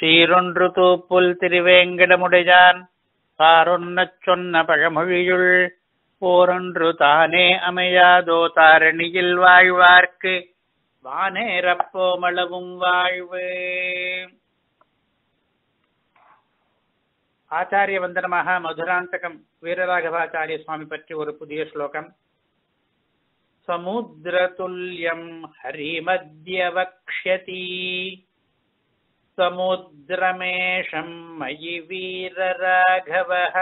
சீரொன்று தூப்புல் திருவேங்கடமுடையான். பாரொன்னச் சொன்ன பழமொழியுள் போரொன்று தானே அமையாதோ தாரணியில் வாழ்வார்க்கு. வானேரப்போமளவும் வாழ்வு. ஆச்சாரிய வந்தனமாக மதுராந்தகம் வீரராகவாச்சாரிய சுவாமி பற்றி ஒரு புதிய ஸ்லோகம். சமுத்திரதுல்யம் ஹரிமத்யவக்ஷதி. समुद्रमेषं मयि वीरराघवः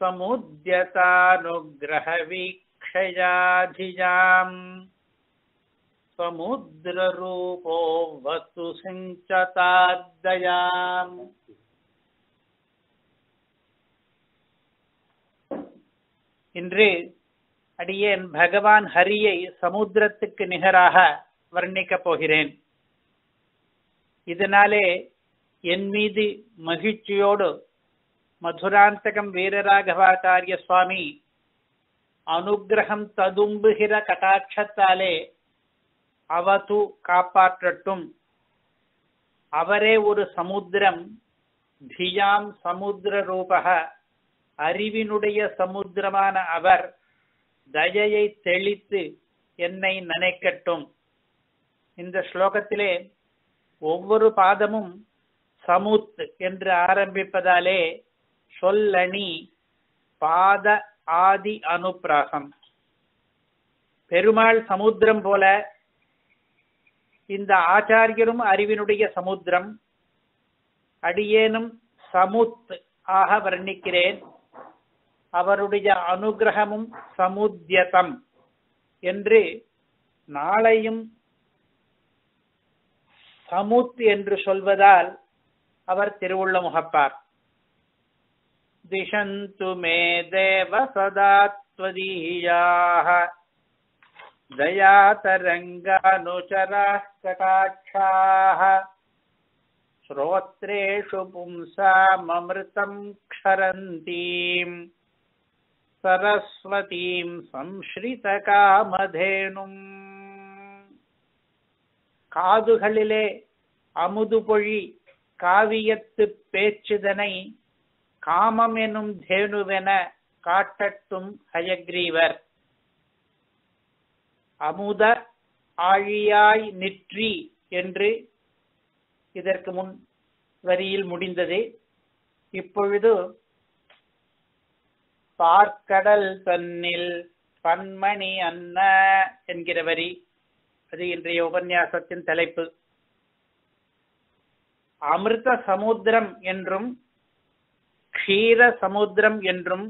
समुद्यतानुग्रहवीक्षयाधिजाम् समुद्ररूपो वस्तु सिञ्चताद्दयाम् இன்று அடியேன் பகவான் ஹரியை சமுத்திரத்துக்கு நிகராக வர்ணிக்கப் போகிறேன் இதனாலே என் மீது மகிழ்ச்சியோடு மதுராந்தகம் வீரராகவாச்சாரிய சுவாமி அனுகிரகம் ததும்புகிற கட்டாட்சத்தாலே அவது காப்பாற்றட்டும். அவரே ஒரு சமுத்திரம் தியாம் சமுத்திர ரூபக அறிவினுடைய சமுத்திரமான அவர் தயையை தெளித்து என்னை நினைக்கட்டும். இந்த ஸ்லோகத்திலே ஒவ்வொரு பாதமும் சமுத் என்று ஆரம்பிப்பதாலே சொல்லணி பாத ஆதி அனுப்பிராகம். பெருமாள் சமுத்திரம் போல இந்த ஆச்சாரியரும் அறிவினுடைய சமுத்திரம் அடியேனும் சமுத் ஆக வர்ணிக்கிறேன். அவருடைய அனுகிரகமும் சமுத்தியதம் என்று நாளையும் சமுத் என்று சொல்வதால் அவர் திருவுள்ள முகப்பார் திஷந்து மே தேவ சதாத்வதீயாக दयातरङ्गानुचराः कटाक्षाः श्रोत्रेषु पुंसाममृतम् क्षरन्तीम् सरस्वतीम् संश्रितकामधेनुम् காதுகளிலே அமுது பொழி காவியத்து பேச்சுதனை காமம் எனும் தேனுவென காட்டட்டும் ஹயக்ரீவர். அமுத ஆழியாய் நிற்றி என்று இதற்கு முன் வரியில் முடிந்தது. இப்பொழுது பார்க்கடல் தன்னில் பன்மணி அன்ன என்கிற வரி. அது இன்றைய உபன்யாசத்தின் தலைப்பு. அமிர்த சமுத்திரம் என்றும் க்ஷீர சமுத்திரம் என்றும்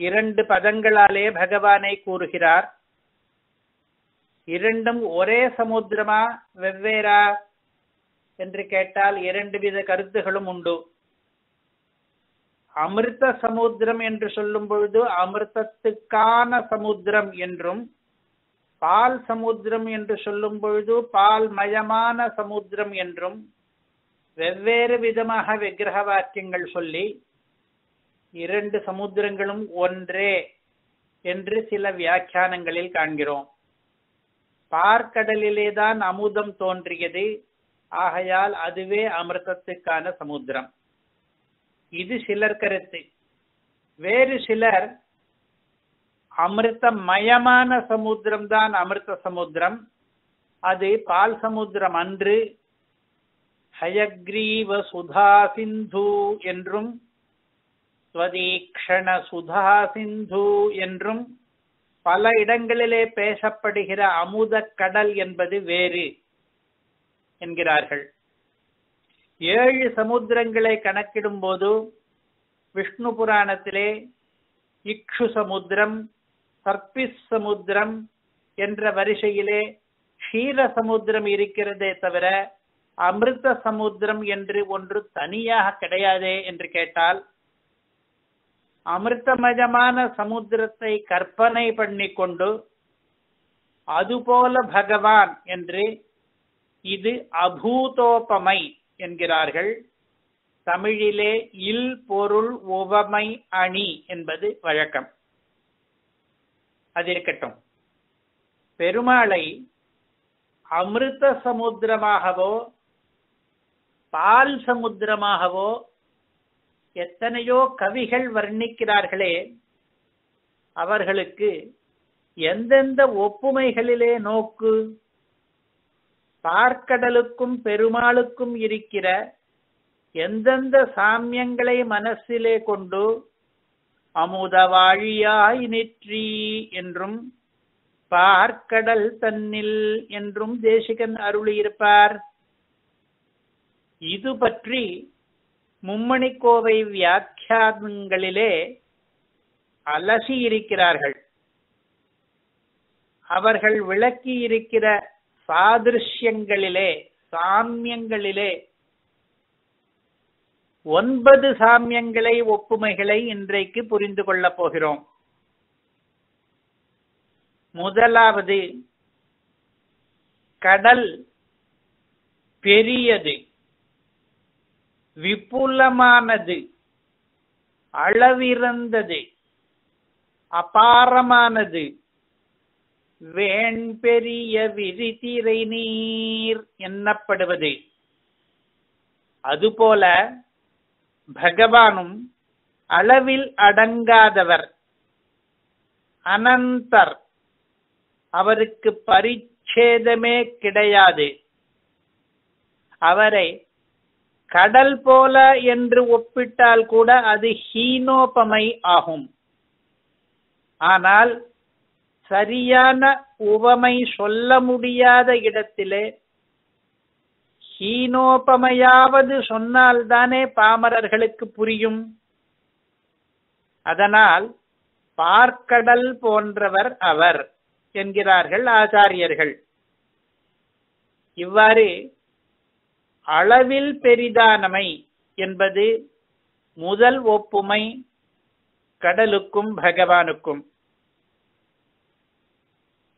இரண்டு பதங்களாலே பகவானை கூறுகிறார். இரண்டும் ஒரே சமுத்திரமா வெவ்வேறா என்று கேட்டால் இரண்டு வித கருத்துகளும் உண்டு. அமிர்த சமுத்திரம் என்று சொல்லும் பொழுது அமிர்தத்துக்கான சமுத்திரம் என்றும் பால் சமுத்திரம் என்று சொல்லும் பொழுது பால் மயமான சமுத்திரம் என்றும் வெவ்வேறு விதமாக விக்கிரக வாக்கியங்கள் சொல்லி இரண்டு சமுத்திரங்களும் ஒன்றே என்று சில வியாக்கியானங்களில் காண்கிறோம். பார்க்கடலிலேதான் அமுதம் தோன்றியது. ஆகையால் அதுவே அமிர்தத்துக்கான சமுத்திரம். இது சிலர் கருத்து. வேறு சிலர் அமிர்தமயமான சமுத்திரம் தான் அமிர்த சமுத்திரம் அது பால் சமுத்திரம் அன்று ஹயக்ரீவ சுதா சிந்து என்றும் ஸ்வதீக்ஷண சுதா சிந்து என்றும் பல இடங்களிலே பேசப்படுகிற அமுத கடல் என்பது வேறு என்கிறார்கள். ஏழு சமுத்திரங்களை கணக்கிடும் போது விஷ்ணு புராணத்திலே இக்ஷு சமுத்திரம் சர்பிஸ் சமுத்திரம் என்ற வரிசையிலே க்ஷீர சமுத்திரம் இருக்கிறதே தவிர அமிர்த சமுத்திரம் என்று ஒன்று தனியாக கிடையாதே என்று கேட்டால் அமிர்தமயமான சமுத்திரத்தை கற்பனை பண்ணி கொண்டு அதுபோல பகவான் என்று இது அபூதோபமை என்கிறார்கள். தமிழிலே இல் பொருள் உவமை அணி என்பது வழக்கம். அது இருக்கட்டும். பெருமாளை அமிர்த சமுத்திரமாகவோ பால் சமுத்திரமாகவோ எத்தனையோ கவிகள் வர்ணிக்கிறார்களே அவர்களுக்கு எந்தெந்த ஒப்புமைகளிலே நோக்கு? பார்க்கடலுக்கும் பெருமாளுக்கும் இருக்கிற எந்தெந்த சாமியங்களை மனசிலே கொண்டு அமுதவாழியாய் நெற்றி என்றும் பார்க்கடல் தன்னில் என்றும் தேசிகன் அருளியிருப்பார். இது பற்றி மும்மணிக்கோவை வியாக்கியானங்களிலே அலசி இருக்கிறார்கள் அவர்கள் விளக்கி இருக்கிற சாதிருஷ்யங்களிலே சாமியங்களிலே ஒன்பது சாமியங்களை ஒப்புமைகளை இன்றைக்கு புரிந்து கொள்ளப் போகிறோம். முதலாவது கடல் பெரியது விபுலமானது அளவிறந்தது அபாரமானது வேண்பெரிய விரிதிரை நீர் எண்ணப்படுவது அதுபோல பகவானும் அளவில் அடங்காதவர். அனந்தர். அவருக்கு பரிச்சேதமே கிடையாது. அவரை கடல் போல என்று ஒப்பிட்டால் கூட அது ஹீனோபமை ஆகும். ஆனால் சரியான உவமை சொல்ல முடியாத இடத்திலே ஹீனோபமையாவது சொன்னால்தானே பாமரர்களுக்கு புரியும். அதனால் பார்க்கடல் போன்றவர் அவர் என்கிறார்கள் ஆச்சாரியர்கள். இவ்வாறு அளவில் பெரிதானமை என்பது முதல் ஒப்புமை கடலுக்கும் பகவானுக்கும்.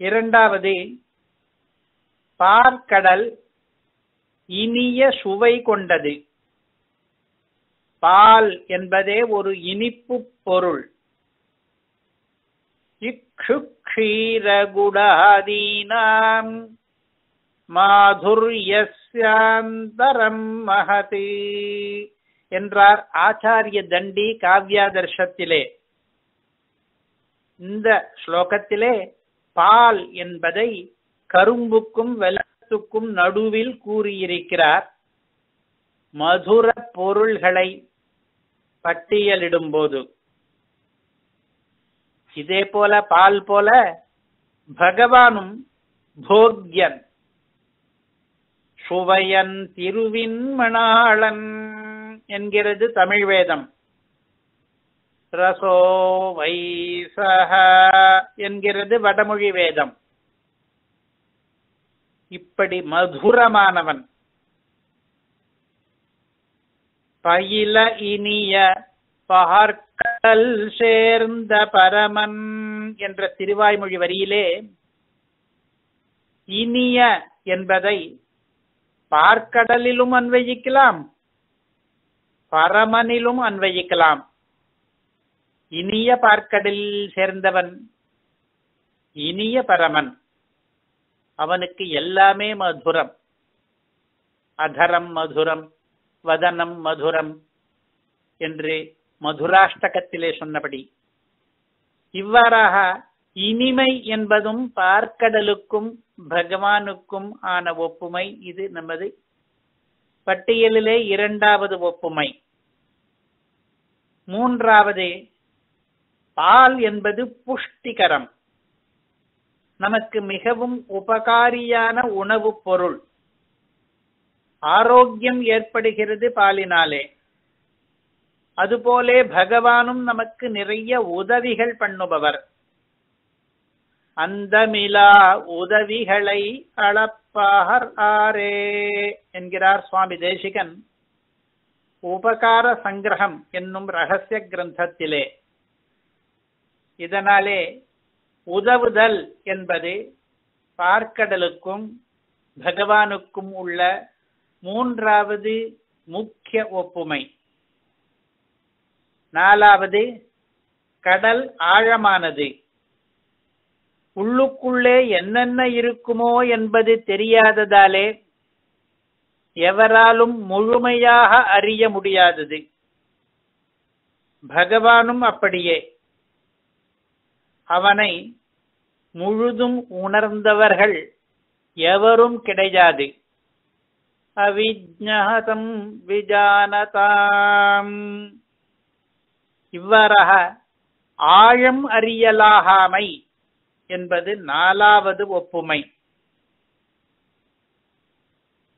இரண்டாவது பார்க்கடல் இனிய சுவை கொண்டது. பால் என்பதே ஒரு இனிப்பு பொருள். இக்ஷுக்ஷீரகுடாதீனாம் மாதுர்யஸ்யாந்தரம் மகதி என்றார் ஆச்சாரிய தண்டி காவ்யாதர்ஷத்திலே. இந்த ஸ்லோகத்திலே பால் என்பதை கரும்புக்கும் வெள்ளத்துக்கும் நடுவில் கூறியிருக்கிறார் மதுர பொருள்களை பட்டியலிடும் போது இதே போல பால் போல பகவானும் போக்யன். சுவையன் திருவின் மணாளன் என்கிறது தமிழ் வேதம். ரசோ வைசக என்கிறது வடமொழி வேதம். இப்படி மதுரமானவன். பயில இனிய பகற்கல் சேர்ந்த பரமன் என்ற திருவாய்மொழி வரியிலே இனிய என்பதை பார்க்கடலிலும் அன்வயிக்கலாம் பரமனிலும் அன்வயிக்கலாம். இனிய பார்க்கடலில் சேர்ந்தவன் இனிய பரமன். அவனுக்கு எல்லாமே மதுரம். அதரம் மதுரம் வதனம் மதுரம் என்று மதுராஷ்டகத்திலே சொன்னபடி. இவ்வாறாக இனிமை என்பதும் பார்க்கடலுக்கும் பகவானுக்கும் ஆன ஒப்புமை. இது நமது பட்டியலிலே இரண்டாவது ஒப்புமை. மூன்றாவது பால் என்பது புஷ்டிகரம். நமக்கு மிகவும் உபகாரியான உணவுப் பொருள். ஆரோக்கியம் ஏற்படுகிறது பாலினாலே. அதுபோலே பகவானும் நமக்கு நிறைய உதவிகள் பண்ணுபவர். அந்தமிலா உதவிகளை அளப்பார் ஆரே என்கிறார் சுவாமி தேசிகன். உபகார சங்கிரகம் என்னும் ரகசிய கிரந்தத்திலே. இதனாலே உதவுதல் என்பது பார்க்கடலுக்கும் பகவானுக்கும் உள்ள மூன்றாவது முக்கிய ஒப்புமை. நாலாவது கடல் ஆழமானது. உள்ளுக்குள்ளே என்னென்ன இருக்குமோ என்பது தெரியாததாலே எவராலும் முழுமையாக அறிய முடியாதது. பகவானும் அப்படியே அவனை முழுதும் உணர்ந்தவர்கள் எவரும் கிடையாது. அவிஜ்ஞதம் விஜானதாம். இவ்வாறாக ஆழம் அறியலாகாமை என்பது நாலாவது ஒப்புமை.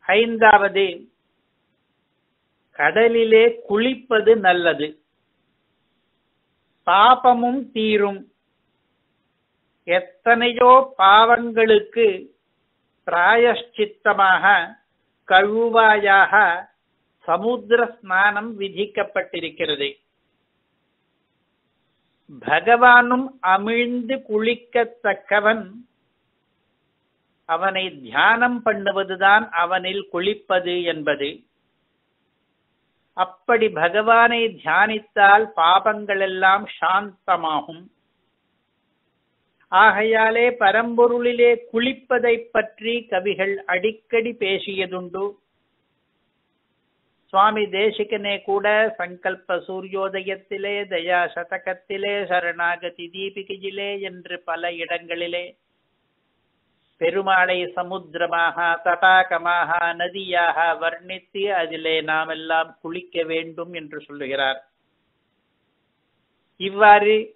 ஐந்தாவது கடலிலே குளிப்பது நல்லது. பாபமும் தீரும். எத்தனையோ பாவங்களுக்கு பிராயஷ்சித்தமாக கழுவாயாக சமுத்திர ஸ்நானம் விதிக்கப்பட்டிருக்கிறது. பகவானும் அமிழ்ந்து குளிக்கத்தக்கவன். அவனை தியானம் பண்ணுவதுதான் அவனில் குளிப்பது என்பது. அப்படி பகவானை தியானித்தால் பாபங்கள் எல்லாம் சாந்தமாகும். ஆகையாலே பரம்பொருளிலே குளிப்பதை பற்றி கவிகள் அடிக்கடி பேசியதுண்டு. சுவாமி தேசிகனே கூட சங்கல்ப சூரியோதயத்திலே தயா சதகத்திலே சரணாகதி தீபிகையிலே என்று பல இடங்களிலே பெருமாளை சமுத்திரமாக தடாகமாக நதியாக வர்ணித்து அதிலே நாம் எல்லாம் குளிக்க வேண்டும் என்று சொல்லுகிறார். இவ்வாறு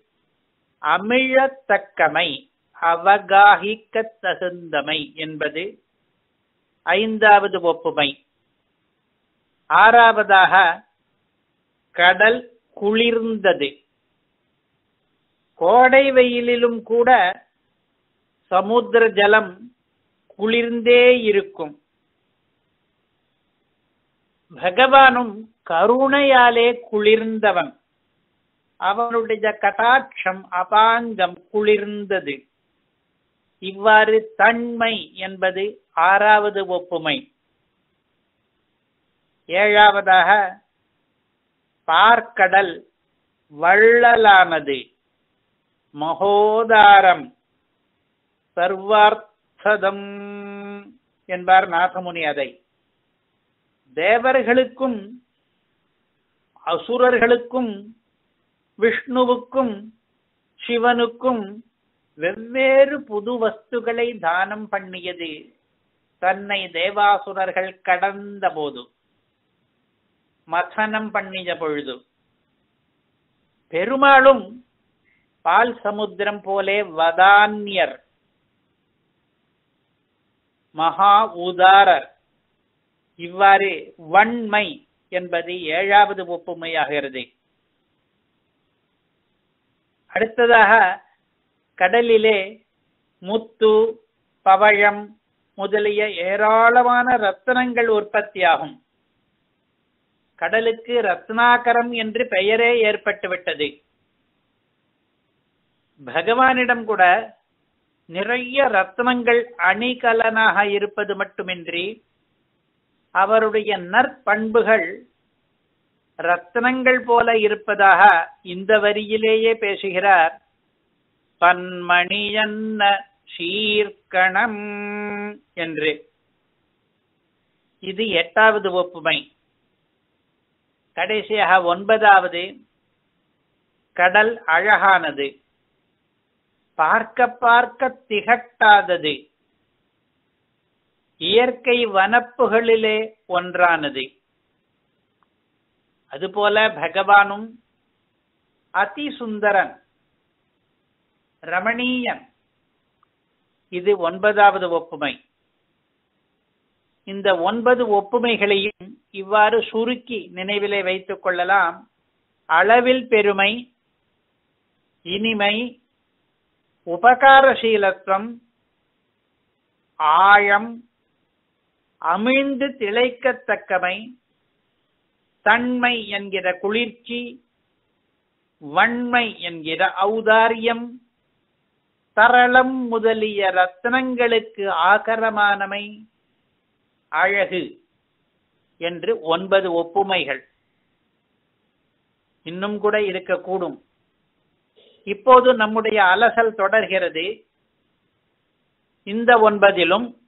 அமிழத்தக்கமை அவகாகிக்க தகுந்தமை என்பது ஐந்தாவது ஒப்புமை. ஆறாவதாக கடல் குளிர்ந்தது. கோடை வெயிலிலும் கூட சமுத்திர ஜலம் குளிர்ந்தே இருக்கும். பகவானும் கருணையாலே குளிர்ந்தவன். அவனுடைய கட்டாட்சம் அபாங்கம் குளிர்ந்தது. இவ்வாறு தன்மை என்பது ஆறாவது ஒப்புமை. ஏழாவதாக பார்க்கடல் வள்ளலானது. மகோதாரம். சர்வார்த்ததம் என்பார் நாகமுனி அதை. தேவர்களுக்கும் அசுரர்களுக்கும் விஷ்ணுவுக்கும் சிவனுக்கும் வெவ்வேறு புது வஸ்துகளை தானம் பண்ணியது. தன்னை தேவாசுரர்கள் கடந்த போது மதனம் பண்ணிய பொழுது. பெருமாளும் பால் சமுத்திரம் போலே வதான்யர் மகா உதாரர். இவ்வாறு வன்மை என்பது ஏழாவது ஒப்புமையாகிறது அடுத்ததாக கடலிலே முத்து பவழம் முதலிய ஏராளமான ரத்தனங்கள் உற்பத்தியாகும். கடலுக்கு ரத்னாகரம் என்று பெயரே ஏற்பட்டுவிட்டது. பகவானிடம் கூட நிறைய ரத்னங்கள் அணிகலனாக இருப்பது மட்டுமின்றி அவருடைய நற்பண்புகள் ரத்னங்கள் போல இருப்பதாக இந்த வரியிலேயே பேசுகிறார். பன்மணியன்ன சீர்கணம் என்று. இது எட்டாவது ஒப்புமை. கடைசியாக ஒன்பதாவது. கடல் அழகானது. பார்க்க பார்க்க திகட்டாதது. இயற்கை வனப்புகளிலே ஒன்றானது. அதுபோல பகவானும் அதி சுந்தரன் ரமணீயன். இது ஒன்பதாவது ஒப்புமை. இந்த ஒன்பது ஒப்புமைகளையும் இவ்வாறு சுருக்கி நினைவிலே வைத்துக் கொள்ளலாம். அளவில் பெருமை இனிமை உபகாரசீலத்துவம் ஆழம் அமிழ்ந்து திளைக்கத்தக்கமை தன்மை என்கிற குளிர்ச்சி வன்மை என்கிற ஔதாரியம் தரளம் முதலிய ரத்னங்களுக்கு ஆகரமானமை அழகு என்று ஒன்பது ஒப்புமைகள். இன்னும் கூட இருக்கக்கூடும். இப்போது நம்முடைய அலசல் தொடர்கிறது. இந்த ஒன்பதிலும்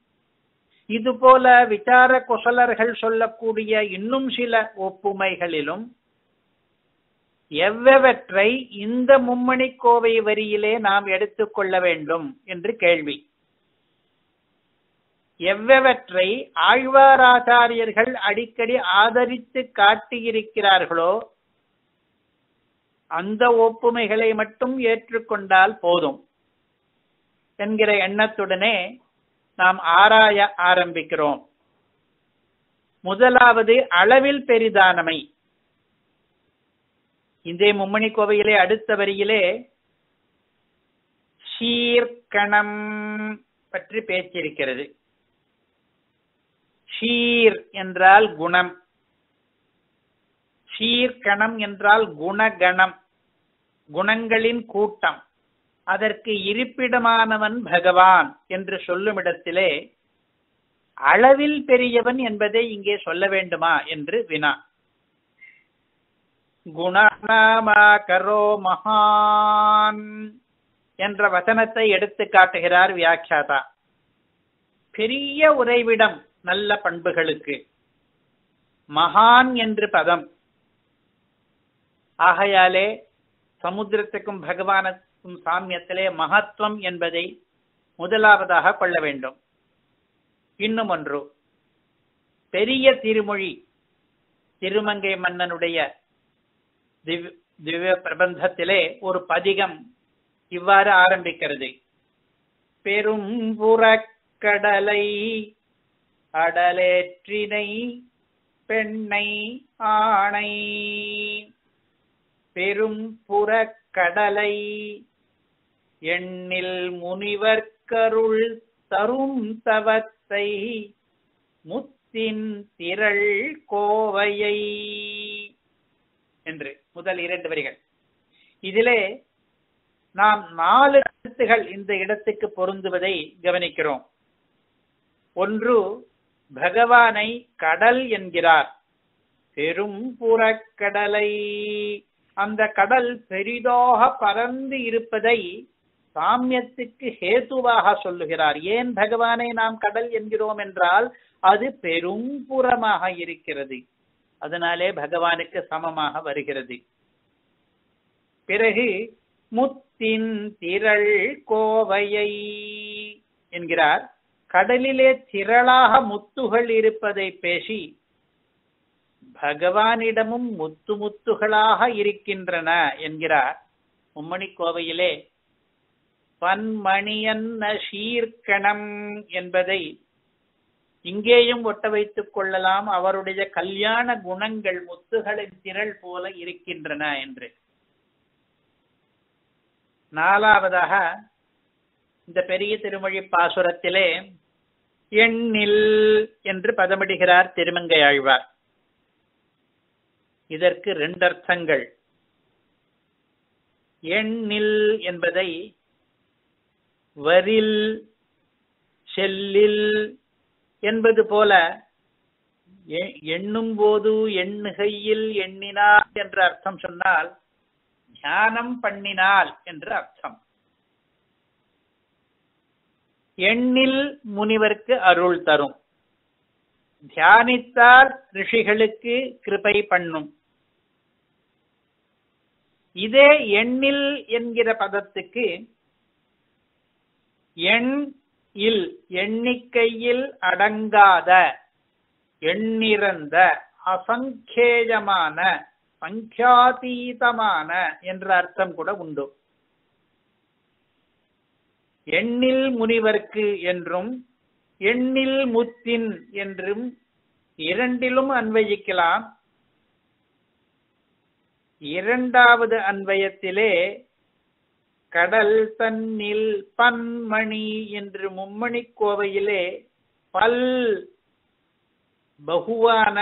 இது போல விசார குசலர்கள் சொல்லக்கூடிய இன்னும் சில ஒப்புமைகளிலும் எவ்வவற்றை இந்த மும்மணி கோவை வரியிலே நாம் எடுத்துக்கொள்ள வேண்டும் என்று கேள்வி. எவ்வவற்றை ஆழ்வாராச்சாரியர்கள் அடிக்கடி ஆதரித்து காட்டியிருக்கிறார்களோ அந்த ஒப்புமைகளை மட்டும் ஏற்றுக்கொண்டால் போதும் என்கிற எண்ணத்துடனே நாம் ஆராய ஆரம்பிக்கிறோம். முதலாவது அளவில் பெரிதானமை. இந்த மும்மணி கோவையிலே அடுத்த வரியிலே ஷீர்கணம் பற்றி பேச்சிருக்கிறது. ஷீர் என்றால் குணம். ஷீர்கணம் என்றால் குணகணம். குணங்களின் கூட்டம். அதற்கு இருப்பிடமானவன் பகவான் என்று சொல்லும் இடத்திலே அளவில் பெரியவன் என்பதை இங்கே சொல்ல வேண்டுமா என்று வினா. குணநாமா கரோ மகான் என்ற வசனத்தை எடுத்து காட்டுகிறார் வியாக்கியாதா. பெரிய உறைவிடம் நல்ல பண்புகளுக்கு. மகான் என்று பதம். ஆகையாலே சமுத்திரத்துக்கும் பகவான இருக்கும் சாமியத்திலே மகத்துவம் என்பதை முதலாவதாக கொள்ள வேண்டும். இன்னும் ஒன்று பெரிய திருமொழி திருமங்கை மன்னனுடைய திவ்ய பிரபந்தத்திலே ஒரு பதிகம் இவ்வாறு ஆரம்பிக்கிறது. பெரும் புறக்கடலை அடலேற்றினை பெண்ணை ஆணை பெரும் புறக்கடலை எண்ணில் முனிவர்க்கருள் தரும் தவத்தை முத்தின் திரள் கோவையை. என்று முதல் இரண்டு வரிகள். இதிலே நாம் நாலு கருத்துகள் இந்த இடத்துக்கு பொருந்துவதை கவனிக்கிறோம். ஒன்று பகவானை கடல் என்கிறார். பெரும் புறக்கடலை. அந்த கடல் பெரிதாக பறந்து இருப்பதை சாமியத்துக்கு ஹேதுவாக சொல்லுகிறார். ஏன் பகவானை நாம் கடல் என்கிறோம் என்றால் அது பெரும் புறமாக இருக்கிறது. அதனாலே பகவானுக்கு சமமாக வருகிறது. பிறகு முத்தின் திரள் கோவையை என்கிறார். கடலிலே திரளாக முத்துகள் இருப்பதை பேசி பகவானிடமும் முத்து முத்துகளாக இருக்கின்றன என்கிறார். மும்மணி கோவையிலே பன்மணியன்ன சீர்கணம் என்பதை இங்கேயும் ஒட்ட வைத்துக் கொள்ளலாம். அவருடைய கல்யாண குணங்கள் முத்துகளின் திரள் போல இருக்கின்றன என்று. நாலாவதாக இந்த பெரிய திருமொழி பாசுரத்திலே எண்ணில் என்று பதமிடுகிறார் திருமங்கை ஆழ்வார். இதற்கு ரெண்டர்த்தங்கள். எண்ணில் என்பதை வரில் செல்லில் என்பது போல எ- எண்ணும் போது எண்ணுகையில் எண்ணினார் என்ற அர்த்தம் சொன்னால் தியானம் பண்ணினால் என்று அர்த்தம். எண்ணில் முனிவர்க்கு அருள் தரும். தியானித்தால் ரிஷிகளுக்கு கிருபை பண்ணும். இதே எண்ணில் என்கிற பதத்துக்கு எண் இல் எண்ணிக்கையில் அடங்காத எண்ணிறந்த அசங்கேயமான சங்கியாதீதமான என்ற அர்த்தம் கூட உண்டு. எண்ணில் முனிவர்க்கு என்றும் எண்ணில் முத்தின் என்றும் இரண்டிலும் அன்வயிக்கலாம். இரண்டாவது அன்வயத்திலே கடல் தன்னில் பன்மணி என்று மும்மணி கோவையிலே பல் பகுவான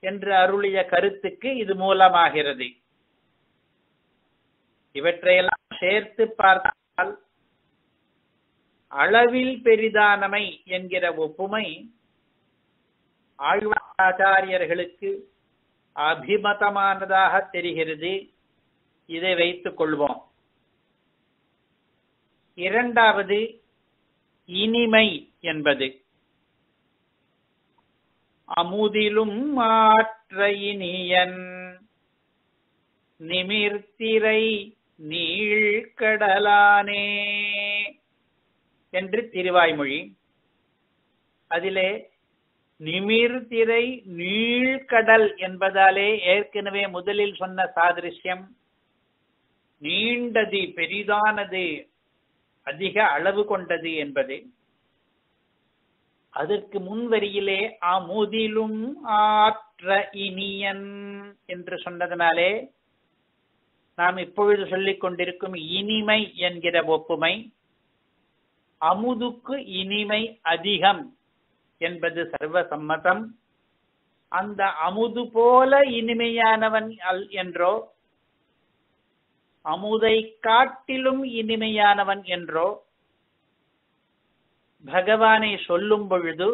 என்று அருளிய கருத்துக்கு இது மூலமாகிறது. இவற்றையெல்லாம் சேர்த்து பார்த்தால் அளவில் பெரிதானமை என்கிற ஒப்புமை ஆழ்வாச்சாரியர்களுக்கு அபிமதமானதாக தெரிகிறது. இதை வைத்துக் கொள்வோம். இரண்டாவது இனிமை என்பது. அமுதிலும் மாற்ற இனியன் நிமிர்த்திரை நீழ்கடலானே என்று திருவாய்மொழி. அதிலே நிமிர்திரை நீழ்கடல் என்பதாலே ஏற்கனவே முதலில் சொன்ன சாதிருஷ்யம் நீண்டது பெரிதானது அதிக அளவு கொண்டது என்பது அதற்கு முன்வரியிலே அமுதிலும் ஆற்ற இனியன் என்று சொன்னதனாலே நாம் இப்பொழுது சொல்லிக் கொண்டிருக்கும் இனிமை என்கிற ஒப்புமை அமுதுக்கு இனிமை அதிகம் என்பது சர்வ சம்மதம் அந்த அமுது போல இனிமையானவன் அல் என்றோ அமுதை காட்டிலும் இனிமையானவன் என்றோ பகவானை சொல்லும் பொழுது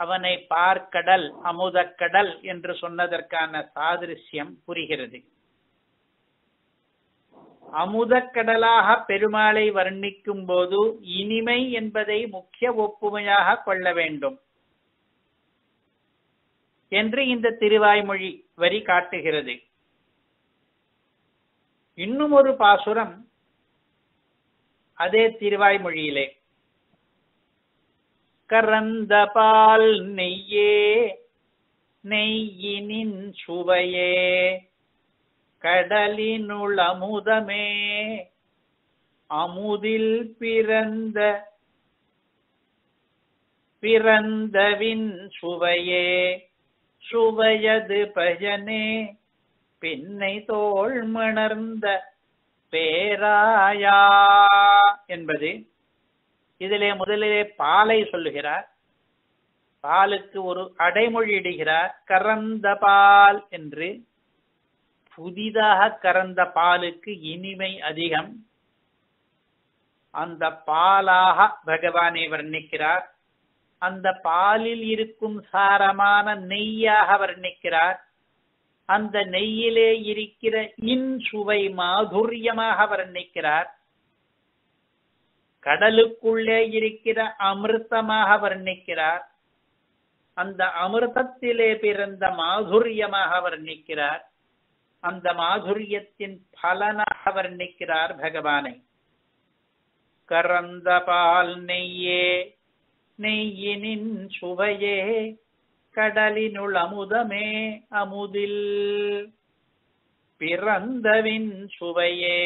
அவனை பார்க்கடல் அமுதக்கடல் என்று சொன்னதற்கான சாதிருஷ்யம் புரிகிறது. அமுதக்கடலாக பெருமாளை வர்ணிக்கும் போது இனிமை என்பதை முக்கிய ஒப்புமையாக கொள்ள வேண்டும் என்று இந்த திருவாய்மொழி வரி காட்டுகிறது. இன்னும் ஒரு பாசுரம் அதே திருவாய்மொழியிலே. கரந்த பால் நெய்யே நெய்யினின் சுவையே கடலினுள் அமுதமே அமுதில் பிறந்த பிறந்தவின் சுவையே சுவையது பஜனே பின்னை தோள் மணர்ந்த பேராயா என்பது இதிலே முதலிலே பாலை சொல்லுகிறார். பாலுக்கு ஒரு அடைமொழி இடுகிறார் கறந்த பால் என்று புதிதாக கறந்த பாலுக்கு இனிமை அதிகம். அந்த பாலாக பகவானை வர்ணிக்கிறார் அந்த பாலில் இருக்கும் சாரமான நெய்யாக வர்ணிக்கிறார் அந்த நெய்யிலே இருக்கிற இன் சுவை மாதுரியமாக வர்ணிக்கிறார் கடலுக்குள்ளே இருக்கிற அமிர்தமாக வர்ணிக்கிறார் அந்த அமிர்தத்திலே பிறந்த மாதுரியமாக வர்ணிக்கிறார் அந்த மாதுரியத்தின் பலனாக வர்ணிக்கிறார் பகவானை. கறந்த பால் நெய்யே நெய்யினின் சுவையே கடலினுள் அமுதமே அமுதில் பிறந்தவின் சுவையே.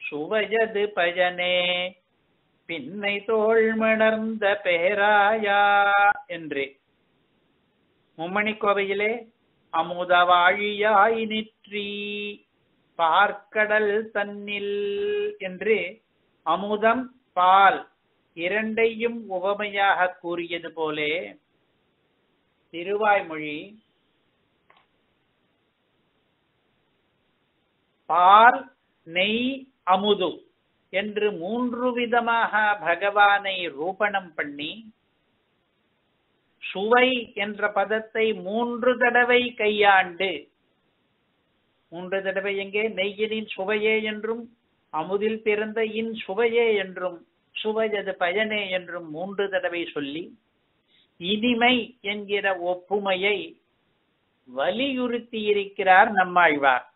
சுவையது பயனே பின்னை தோள் மணர்ந்த பேராயா என்று. மும்மணி கோவையிலே அமுத வாழியாய் நிற்றி பார்க்கடல் தன்னில் என்று அமுதம் பால் இரண்டையும் உவமையாக கூறியது போலே திருவாய்மொழி பால் நெய் அமுது என்று மூன்று விதமாக பகவானை ரூபணம் பண்ணி சுவை என்ற பதத்தை மூன்று தடவை கையாண்டு மூன்று தடவை எங்கே? நெய்யினின் சுவையே என்றும் அமுதில் பிறந்த இன் சுவையே என்றும் சுவையது பயனே என்றும் மூன்று தடவை சொல்லி இனிமை என்கிற ஒப்புமையை வலியுறுத்தி இருக்கிறார் நம்மாழ்வார்.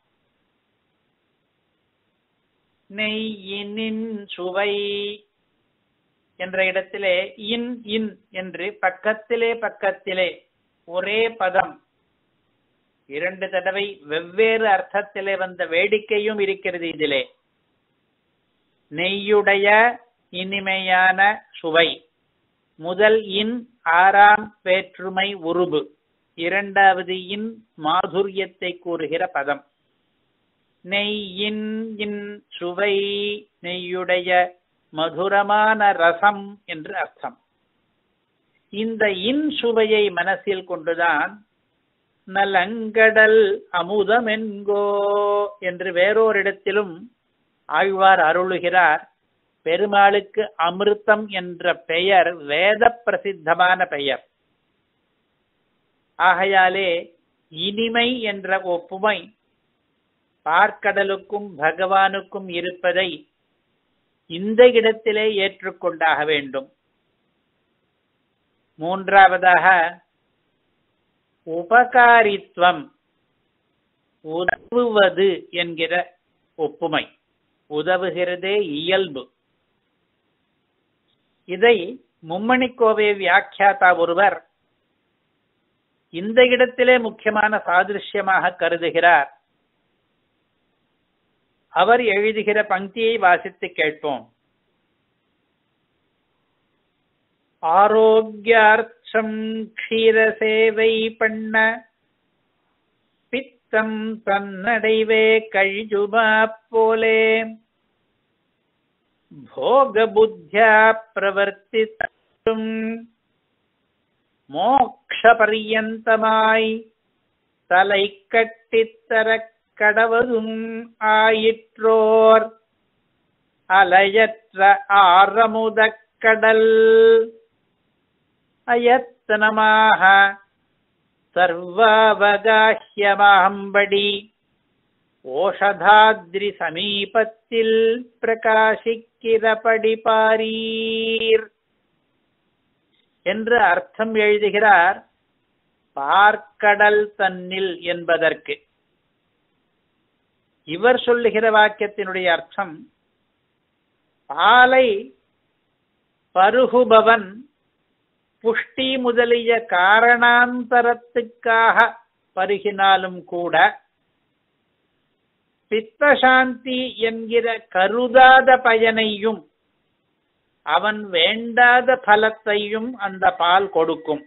நெய்யினின் சுவை என்ற இடத்திலே இன் இன் என்று பக்கத்திலே பக்கத்திலே ஒரே பதம். இரண்டு தடவை வெவ்வேறு அர்த்தத்திலே வந்த வேடிக்கையும் இருக்கிறது இதிலே. நெய்யுடைய இனிமையான சுவை. முதல் இன் ஆறாம் வேற்றுமை உருபு. இரண்டாவது இன் மாதுரியத்தை கூறுகிற பதம். நெய்யின் இன் சுவை நெய்யுடைய மதுரமான ரசம் என்று அர்த்தம். இந்த இன் சுவையை மனசில் கொண்டுதான் நலங்கடல் அமுதமென்கோ என்று வேறோரிடத்திலும் ஆழ்வார் அருளுகிறார். பெருமாளுக்கு அமிர்தம் என்ற பெயர் வேத பிரசித்தமான பெயர். ஆகையாலே இனிமை என்ற ஒப்புமை பார்க்கடலுக்கும் பகவானுக்கும் இருப்பதை இந்த இடத்திலே ஏற்றுக்கொண்டாக வேண்டும். மூன்றாவதாக உபகாரித்வம் உதவுவது என்கிற ஒப்புமை. உதவுகிறதே இயல்பு. இதை மும்மணிக்கோவை வியாக்கியாதா ஒருவர் இந்த இடத்திலே முக்கியமான சாதிருஷ்யமாக கருதுகிறார். அவர் எழுதுகிற பங்கியை வாசித்து கேட்போம். ஆரோக்கியார்த்தம் க்ஷீரசேவை பண்ண பித்தம் தன்னடைவே கழிஜுமா போலே? போக புத்தியா பிரவர்த்தித்தும் மோக்ஷ பரியந்தமாய் தலை கட்டித்தர கடவதும் ஆயிற்றோர் அலையற்ற ஆரமுதக் கடல் அயத்தனமாக சர்வாவகாஹ்யமாம்படி ஓஷதாத்ரி சமீபத்தில் பிரகாசிக்கிறபடி பாரீர் என்று அர்த்தம் எழுதுகிறார். பார்க்கடல் தன்னில் என்பதற்கு. இவர் சொல்லுகிற வாக்கியத்தினுடைய அர்த்தம் பாலை பருகுபவன் புஷ்டி முதலிய காரணாந்தரத்துக்காக பருகினாலும் கூட சித்தசாந்தி என்கிற கருதாத பயனையும் அவன் வேண்டாத பலத்தையும் அந்த பால் கொடுக்கும்.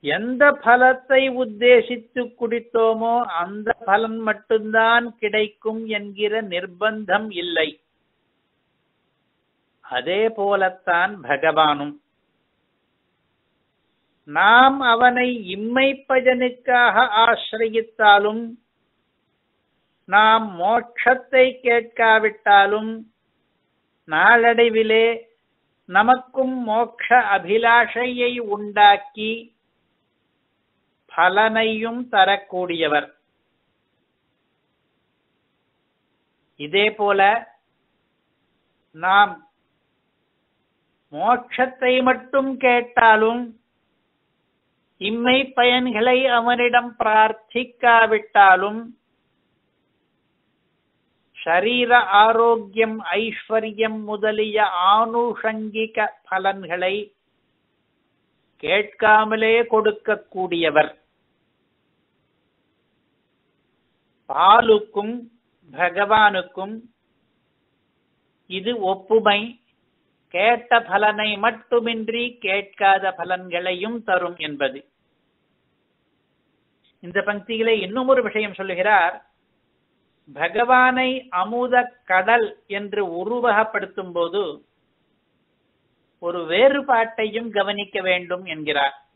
எந்த பலத்தை உத்தேசித்து குடித்தோமோ அந்த பலன் மட்டும்தான் கிடைக்கும் என்கிற நிர்பந்தம் இல்லை. அதே போலத்தான் பகவானும். நாம் அவனை இம்மை பஜனுக்காக ஆசிரயித்தாலும் நாம் மோட்சத்தை கேட்காவிட்டாலும் நாளடைவிலே நமக்கும் மோட்ச அபிலாஷையை உண்டாக்கி பலனையும் தரக்கூடியவர். இதே போல நாம் மோட்சத்தை மட்டும் கேட்டாலும் இம்மை பயன்களை அவனிடம் பிரார்த்திக்காவிட்டாலும் சரீர ஆரோக்கியம் ஐஸ்வர்யம் முதலிய ஆனுஷங்கிக பலன்களை கேட்காமலே கொடுக்கக்கூடியவர். பாலுக்கும் பகவானுக்கும் இது ஒப்புமை. கேட்ட பலனை மட்டுமின்றி கேட்காத பலன்களையும் தரும் என்பது. இந்த பங்கியிலே இன்னும் ஒரு விஷயம் சொல்லுகிறார். பகவானை அமுத கடல் என்று உருவகப்படுத்தும் போது ஒரு வேறுபாட்டையும் கவனிக்க வேண்டும் என்கிறார்.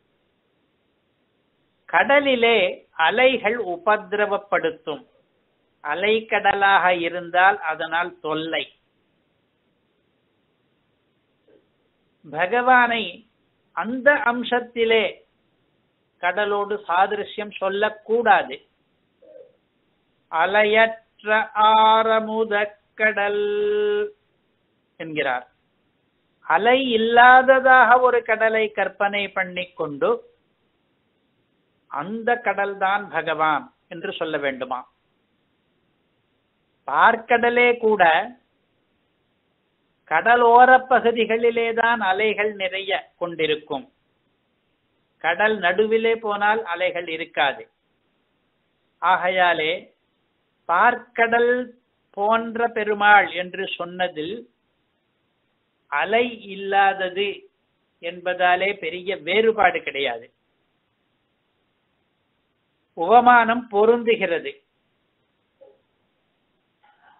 கடலிலே அலைகள் உபதிரவப்படுத்தும். அலைக்கடலாக இருந்தால் அதனால் தொல்லை. பகவானை அந்த அம்சத்திலே கடலோடு சாதிருஷ்யம் சொல்லக்கூடாது. அலையற்ற ஆரமுத கடல் என்கிறார். அலை இல்லாததாக ஒரு கடலை கற்பனை பண்ணிக்கொண்டு அந்த கடல்தான் பகவான் என்று சொல்ல வேண்டுமா? பார்க்கடலே கூட கடலோர பகுதிகளிலேதான் அலைகள் நிறைய கொண்டிருக்கும். கடல் நடுவிலே போனால் அலைகள் இருக்காது. ஆகையாலே பார்க்கடல் போன்ற பெருமாள் என்று சொன்னதில் அலை இல்லாதது என்பதாலே பெரிய வேறுபாடு கிடையாது. உவமானம் பொருந்துகிறது.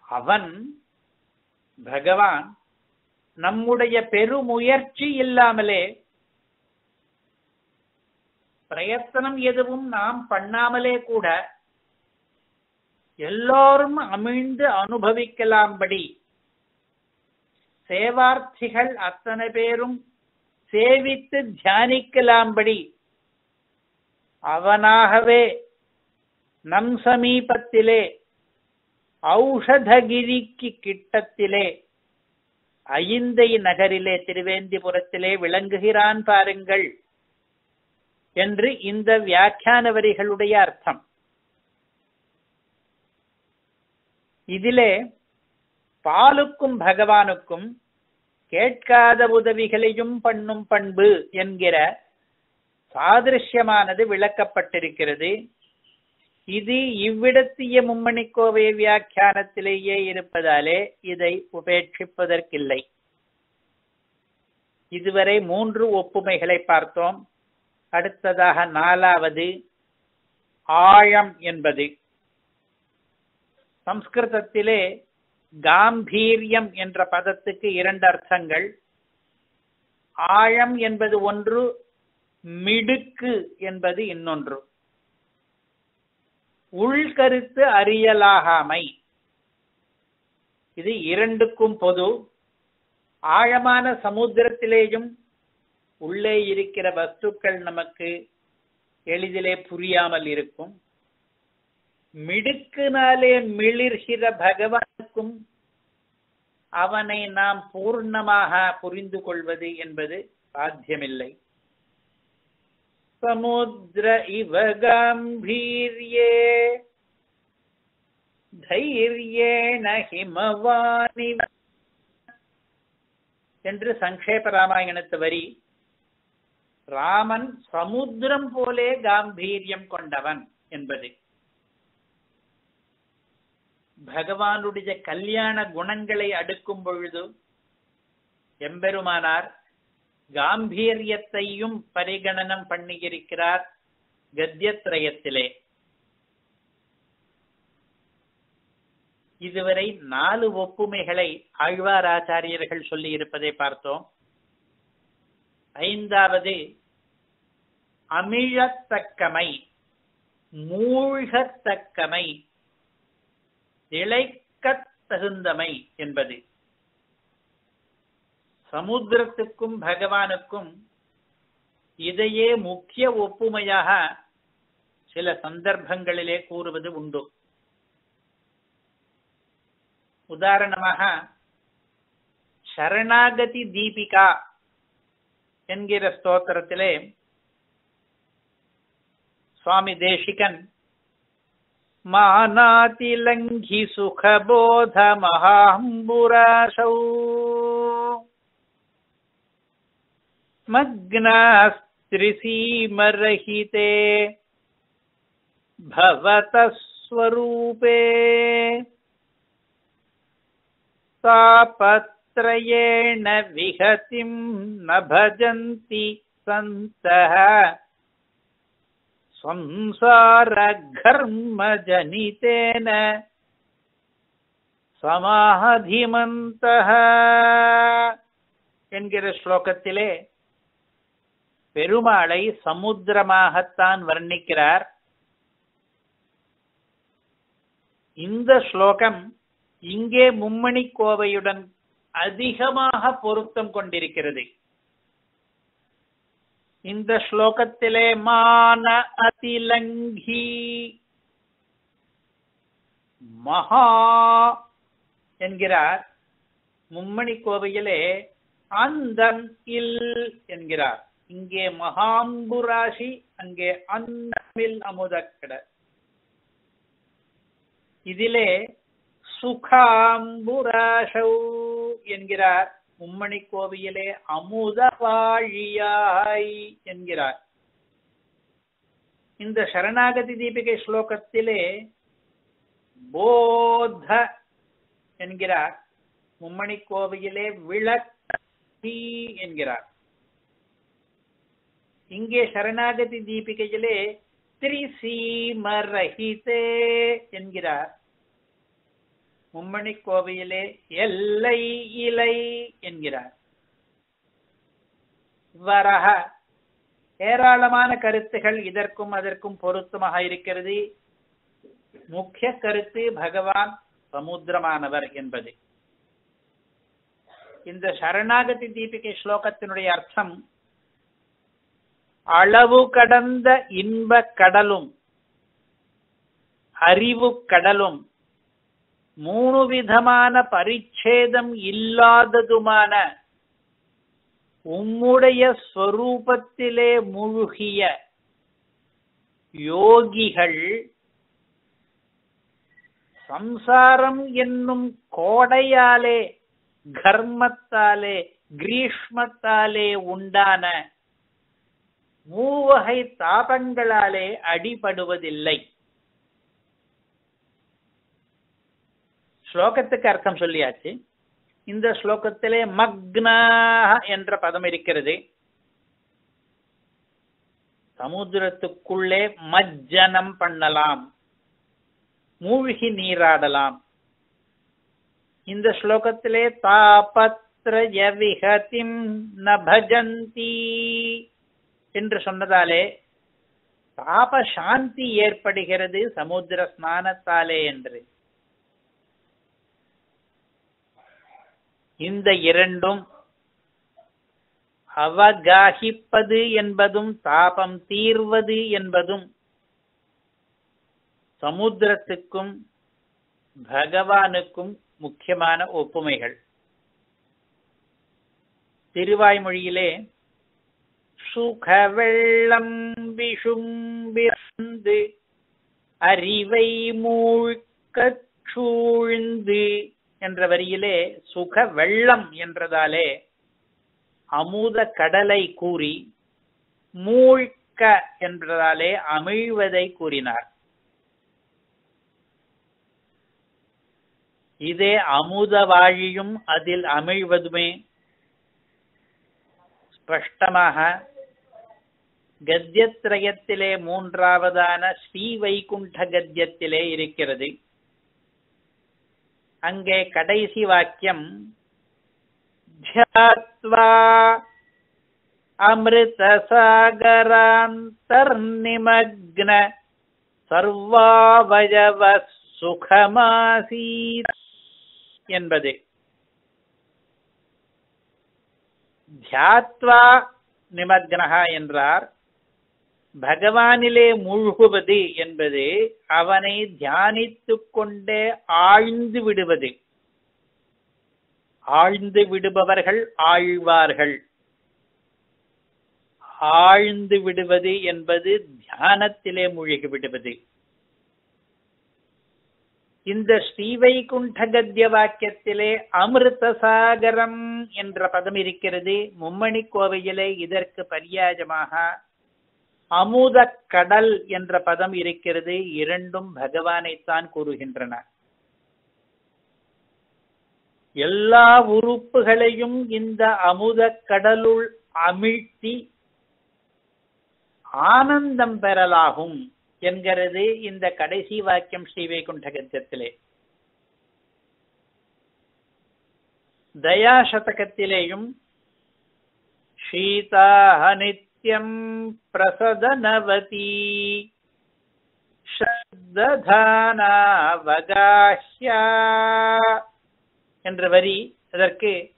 அவன் பகவான் நம்முடைய பெருமுயற்சி இல்லாமலே பிரயத்தனம் எதுவும் நாம் பண்ணாமலே கூட எல்லோரும் அமிழ்ந்து அனுபவிக்கலாம்படி. சேவார்த்திகள் அத்தனை பேரும் சேவித்து தியானிக்கலாம்படி. அவனாகவே நம் சமீபத்திலே ஔஷதகிரிக்கு கிட்டத்திலே ஐந்தை நகரிலே திருவேந்திபுரத்திலே விளங்குகிறான் பாருங்கள் என்று இந்த வியாக்கியான வரிகளுடைய அர்த்தம். இதிலே பாலுக்கும் பகவானுக்கும் கேட்காத உதவிகளையும் பண்ணும் பண்பு என்கிற சாதிருஷ்யமானது விளக்கப்பட்டிருக்கிறது. இது இவ்விடத்திய மும்மணிக்கோவை வியாக்கியானத்திலேயே இருப்பதாலே இதை உபேட்சிப்பதற்கில்லை. இதுவரை மூன்று ஒப்புமைகளை பார்த்தோம். அடுத்ததாக நாலாவது ஆழம் என்பது. சம்ஸ்கிருதத்திலே காம்பீரியம் என்ற பதத்துக்கு இரண்டு அர்த்தங்கள். ஆழம் என்பது ஒன்று மிடுக்கு என்பது இன்னொன்று. உள்கருத்து அறியலாகாமை. இது இரண்டுக்கும் பொது. ஆழமான சமுத்திரத்திலேயும் உள்ளே இருக்கிற வஸ்துக்கள் நமக்கு எளிதிலே புரியாமல் இருக்கும். மிடுக்கினாலே மிளிர்கிற பகவானுக்கும் அவனை நாம் பூர்ணமாக புரிந்து கொள்வது என்பது சாத்தியமில்லை. சமுத்திர இவ காம்பீரியே தைரியேன ஹிமவானி என்று சங்கேப ராமாயணத்து வரி ராமன் சமுத்திரம் போலே காம்பீரியம் கொண்டவன் என்பது. பகவானுடைய கல்யாண குணங்களை அடுக்கும் பொழுது எம்பெருமானார் காம்பீரியத்தையும் பரிகணனம் பண்ணியிருக்கிறார் கத்தியத்ரயத்திலே. இதுவரை நாலு ஒப்புமைகளை ஆழ்வாராச்சாரியர்கள் சொல்லி இருப்பதை பார்த்தோம். ஐந்தாவது அமிழத்தக்கமை மூழ்கத்தக்கமை இழைக்கத் தகுந்தமை என்பது. சமுத்திரத்துக்கும் பகவானுக்கும் இதையே முக்கிய ஒப்புமையாக சில சந்தர்ப்பங்களிலே கூறுவது உண்டு. உதாரணமாக சரணாகதி தீபிகா என்கிற ஸ்தோத்திரத்திலே சுவாமி தேசிகன் मानातिलङ्घि सुखबोधमहाम्बुराशौ मग्नास्त्रिसीमरहिते भवतः स्वरूपे तापत्रयेण विहतिं न भजन्ति सन्तः। संसारघर्मजनितेन சமாதிமந்தः என்கிற ஸ்லோகத்திலே பெருமாளை சமுத்திரமாகத்தான் வர்ணிக்கிறார் இந்த ஸ்லோகம் இங்கே மும்மணி கோவையுடன் அதிகமாக பொருத்தம் கொண்டிருக்கிறது இந்த ஸ்லோகத்திலே மான அதிலங்கி. மகா என்கிறார். மும்மணி கோவையிலே அந்தம் இல் என்கிறார். இங்கே மகாம்புராசி அங்கே அந்தமில் அமுதக்கட. இதிலே சுகாம்புராசௌ என்கிறார். மும்மணி கோவிலே அமுதவாழியாய் என்கிறார். இந்த சரணாகதி தீபிகை ஸ்லோகத்திலே போத என்கிறார். மும்மணி கோவிலே விளக்கி என்கிறார். இங்கே சரணாகதி தீபிகையிலே திரிசீமரஹிதே என்கிறார். மும்மணி கோவையிலே எல்லை இலை என்கிறார். இவ்வாறாக ஏராளமான கருத்துகள் இதற்கும் அதற்கும் பொருத்தமாக இருக்கிறது. முக்கிய கருத்து பகவான் சமுத்திரமானவர் என்பது. இந்த சரணாகதி தீபிகை ஸ்லோகத்தினுடைய அர்த்தம் அளவு கடந்த இன்ப கடலும் அறிவு கடலும் மூணு விதமான பரிச்சேதம் இல்லாததுமான உம்முடைய ஸ்வரூபத்திலே முழுகிய யோகிகள் சம்சாரம் என்னும் கோடையாலே கர்மத்தாலே கிரீஷ்மத்தாலே உண்டான மூவகை தாபங்களாலே அடிபடுவதில்லை. ஸ்லோகத்துக்கு அர்த்தம் சொல்லியாச்சு. இந்த ஸ்லோகத்திலே மக்னா என்ற பதம் இருக்கிறது. சமுத்திரத்துக்குள்ளே மஜ்ஜனம் பண்ணலாம். மூழ்கி நீராடலாம். இந்த ஸ்லோகத்திலே தாபத்ரய விஹதிம் ந பஜந்தி என்று சொன்னதாலே தாப சாந்தி ஏற்படுகிறது சமுத்திர ஸ்நானத்தாலே என்று. இந்த இரண்டும் அவகாகிப்பது என்பதும் தாபம் தீர்வது என்பதும் சமுத்திரத்துக்கும் பகவானுக்கும் முக்கியமான ஒப்புமைகள். திருவாய்மொழியிலே சுக வெள்ளம் விஷும்பிறந்து அறிவை மூழ்கச் சூழ்ந்து என்ற வரியிலே சுக வெள்ளம் என்றதாலே அமுத கடலை கூறி மூழ்க என்றதாலே அமிழ்வதை கூறினார். இதே அமுத வாழியும் அதில் அமிழ்வதுமே ஸ்பஷ்டமாக கத்தியத்ரயத்திலே மூன்றாவதான ஸ்ரீ வைகுண்ட கத்தியத்திலே இருக்கிறது. அங்கே கடைசி வாக்கியம் தியாத்வா அமிர்தசாகராந்தர்நிமக்ன சர்வாவயவ சுகமாசீத் என்பது. தியாத்வா நிமக்னஹா என்றார். பகவானிலே மூழ்குவது என்பது அவனை தியானித்து கொண்டே ஆழ்ந்து விடுவது. ஆழ்ந்து விடுபவர்கள் ஆழ்வார்கள். ஆழ்ந்து விடுவது என்பது தியானத்திலே மூழ்கி விடுவது. இந்த ஸ்ரீவைகுண்ட கத்திய வாக்கியத்திலே அமிர்தசாகரம் என்ற பதம் இருக்கிறது. மும்மணி கோவையிலே இதற்கு பரியாஜமாக அமுத கடல் என்ற பதம் இருக்கிறது இரண்டும் பகவானைத்தான் கூறுகின்றன. எல்லா உறுப்புகளையும் இந்த அமுத கடலுள் அமிழ்த்தி ஆனந்தம் பெறலாகும் என்கிறது இந்த கடைசி வாக்கியம் ஸ்ரீவைகுண்ட கத்தியத்திலே தயா சதகத்திலேயும் சீதாஹனித் நித்யம் பிரசதனவதி ஸ்ரத்தானாவகாஷ்யா என்ற வரி அதற்கு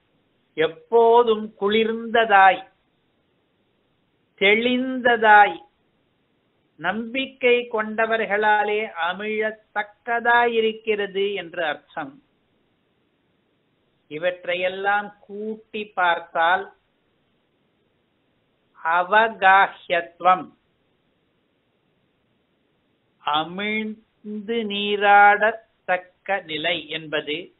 எப்போதும் குளிர்ந்ததாய் தெளிந்ததாய் நம்பிக்கை கொண்டவர்களாலே அமிழத்தக்கதாயிருக்கிறது என்று அர்த்தம். இவற்றையெல்லாம் கூட்டி பார்த்தால் அவகாஹ்யத்துவம் அமிழ்ந்து நீராடத்தக்க நிலை என்பது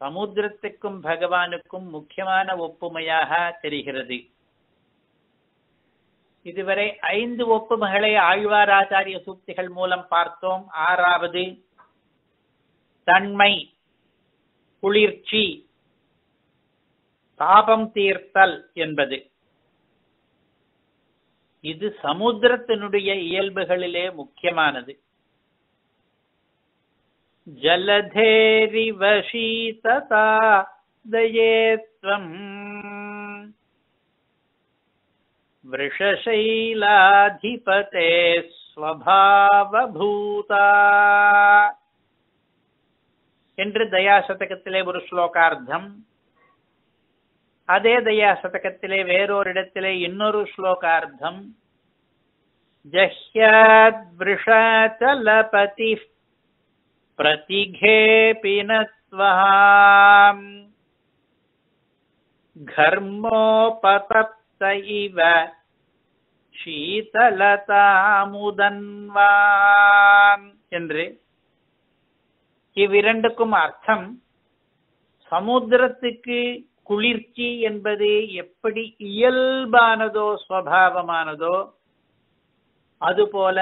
சமுத்திரத்துக்கும் பகவானுக்கும் முக்கியமான ஒப்புமையாக தெரிகிறது. இதுவரை ஐந்து ஒப்புமைகளை ஆழ்வாராச்சாரிய சூக்திகள் மூலம் பார்த்தோம். ஆறாவது தன்மை குளிர்ச்சி தாபம் தீர்த்தல் என்பது. இது சமுத்திரத்தினுடைய இயல்புகளிலே முக்கியமானது ஜலதேரிவ சீததா தயேத்வம் वृषशैलाधिपते ஸ்வபாவபூதா என்று தயா சதகத்திலே ஒரு ஸ்லோகார்த்தம் அதே தயா சதகத்திலே வேறொரிடத்திலே இன்னொரு ஸ்லோகார்த்தம் ஜஹ்யாத் விருஷாச்சலபதி प्रतिघेऽपि न त्वहाम् घर्मोपतप्त इव சீதலதாமுதன்வான் என்று இவ்விரண்டுக்கும் அர்த்தம் சமுத்திரத்துக்கு குளிர்ச்சி என்பது எப்படி இயல்பானதோ சுவாவமானதோ அதுபோல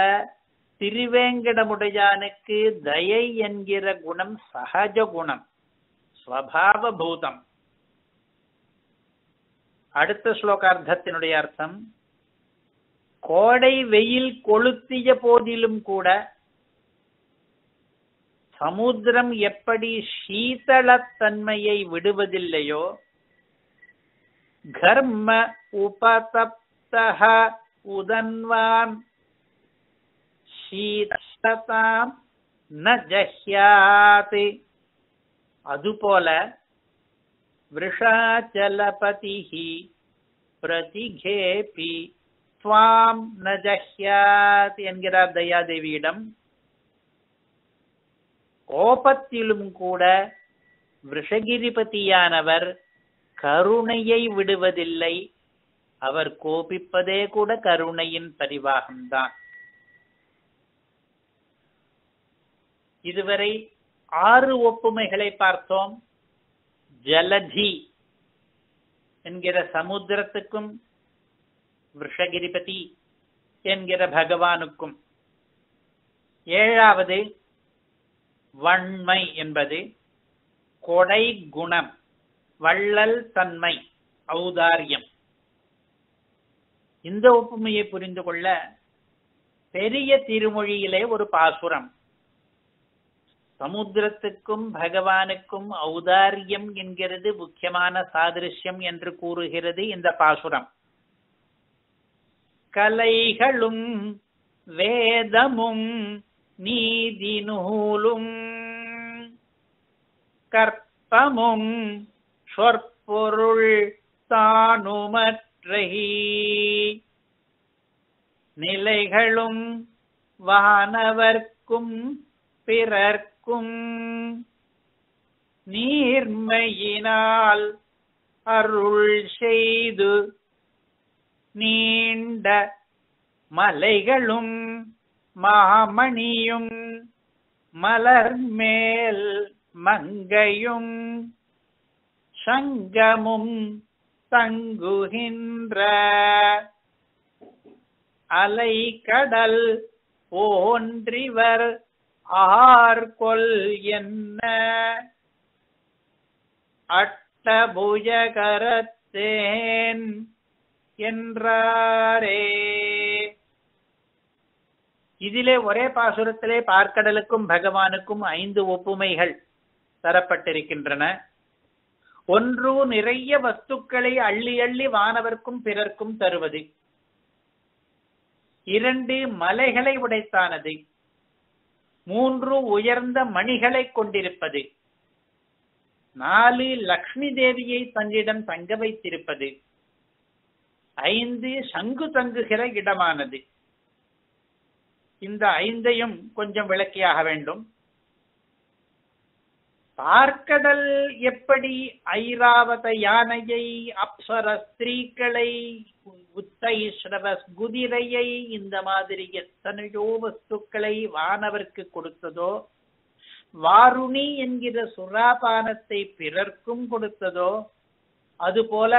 திருவேங்கடமுடையானுக்கு தயை என்கிற குணம் சகஜ குணம் ஸ்வபாவபூதம் அடுத்த ஸ்லோகார்த்தத்தினுடைய அர்த்தம் கோடை வெயில் கொளுத்திய போதிலும் கூட சமுத்திரம் எப்படி சீதளத்தன்மையை விடுவதில்லையோ கர்ம உபதப்தக உதன்வான் சீததாம் ந ஜஹ்யாதி அதுபோல விஷாச்சலபதிஹி பிரதிகேபி துவாம் ந ஜஹ்யாத் என்கிறார் தயாதேவியிடம் கோபத்திலும் கூட விஷகிரிபதியானவர் கருணையை விடுவதில்லை. அவர் கோபிப்பதே கூட கருணையின் பரிவாகம்தான். இதுவரை ஆறு ஒப்புமைகளை பார்த்தோம். ஜலதி என்கிற சமுத்திரத்துக்கும் விஷகிரிபதி என்கிற பகவானுக்கும். ஏழாவது வன்மை என்பது கொடை குணம். வள்ளல் தன்மை ஔதாரியம். இந்த ஒப்புமையை புரிந்து கொள்ள பெரிய திருமொழியிலே ஒரு பாசுரம். சமுத்திரத்துக்கும் பகவானுக்கும் ஔதாரியம் என்கிறது முக்கியமான சாதிருஷ்யம் என்று கூறுகிறது இந்த பாசுரம். கலைகளும் வேதமும் நீதி நூலும் கற்பமும் சொற்பொருள் தானுமற்றை நிலைகளும் வானவர்க்கும் பிறர்க்கும் நீர்மையினால் அருள் செய்து நீண்ட மலைகளும் மாமணியும் மலர்மேல் மங்கையும் சங்கமும் தங்குகின்ற அலைக்கடல் போன்றிவர் ஆர்கொல் என்ன? அட்டபுஜகரத்தேன் என்றாரே. இதிலே ஒரே பாசுரத்திலே பார்க்கடலுக்கும் பகவானுக்கும் ஐந்து ஒப்புமைகள் தரப்பட்டிருக்கின்றன. ஒன்று நிறைய வஸ்துக்களை அள்ளி அள்ளி வானவர்க்கும் பிறர்க்கும் தருவது. இரண்டு மலைகளை உடைத்தானது. மூன்று உயர்ந்த மணிகளை கொண்டிருப்பது. நாலு லக்ஷ்மி தேவியை தன்னிடம் தங்க வைத்திருப்பது. ஐந்து சங்கு தங்குகிற இடமானது. இந்த ஐந்தையும் கொஞ்சம் விளக்கியாக வேண்டும். பார்க்கடல் எப்படி ஐராவத யானையை அப்சர ஸ்திரீக்களை உத்தைஸ்ரவ குதிரையை இந்த மாதிரி எத்தனையோ வஸ்துக்களை வானவர்க்கு கொடுத்ததோ வாருணி என்கிற சுறாபானத்தை பிறர்க்கும் கொடுத்ததோ அதுபோல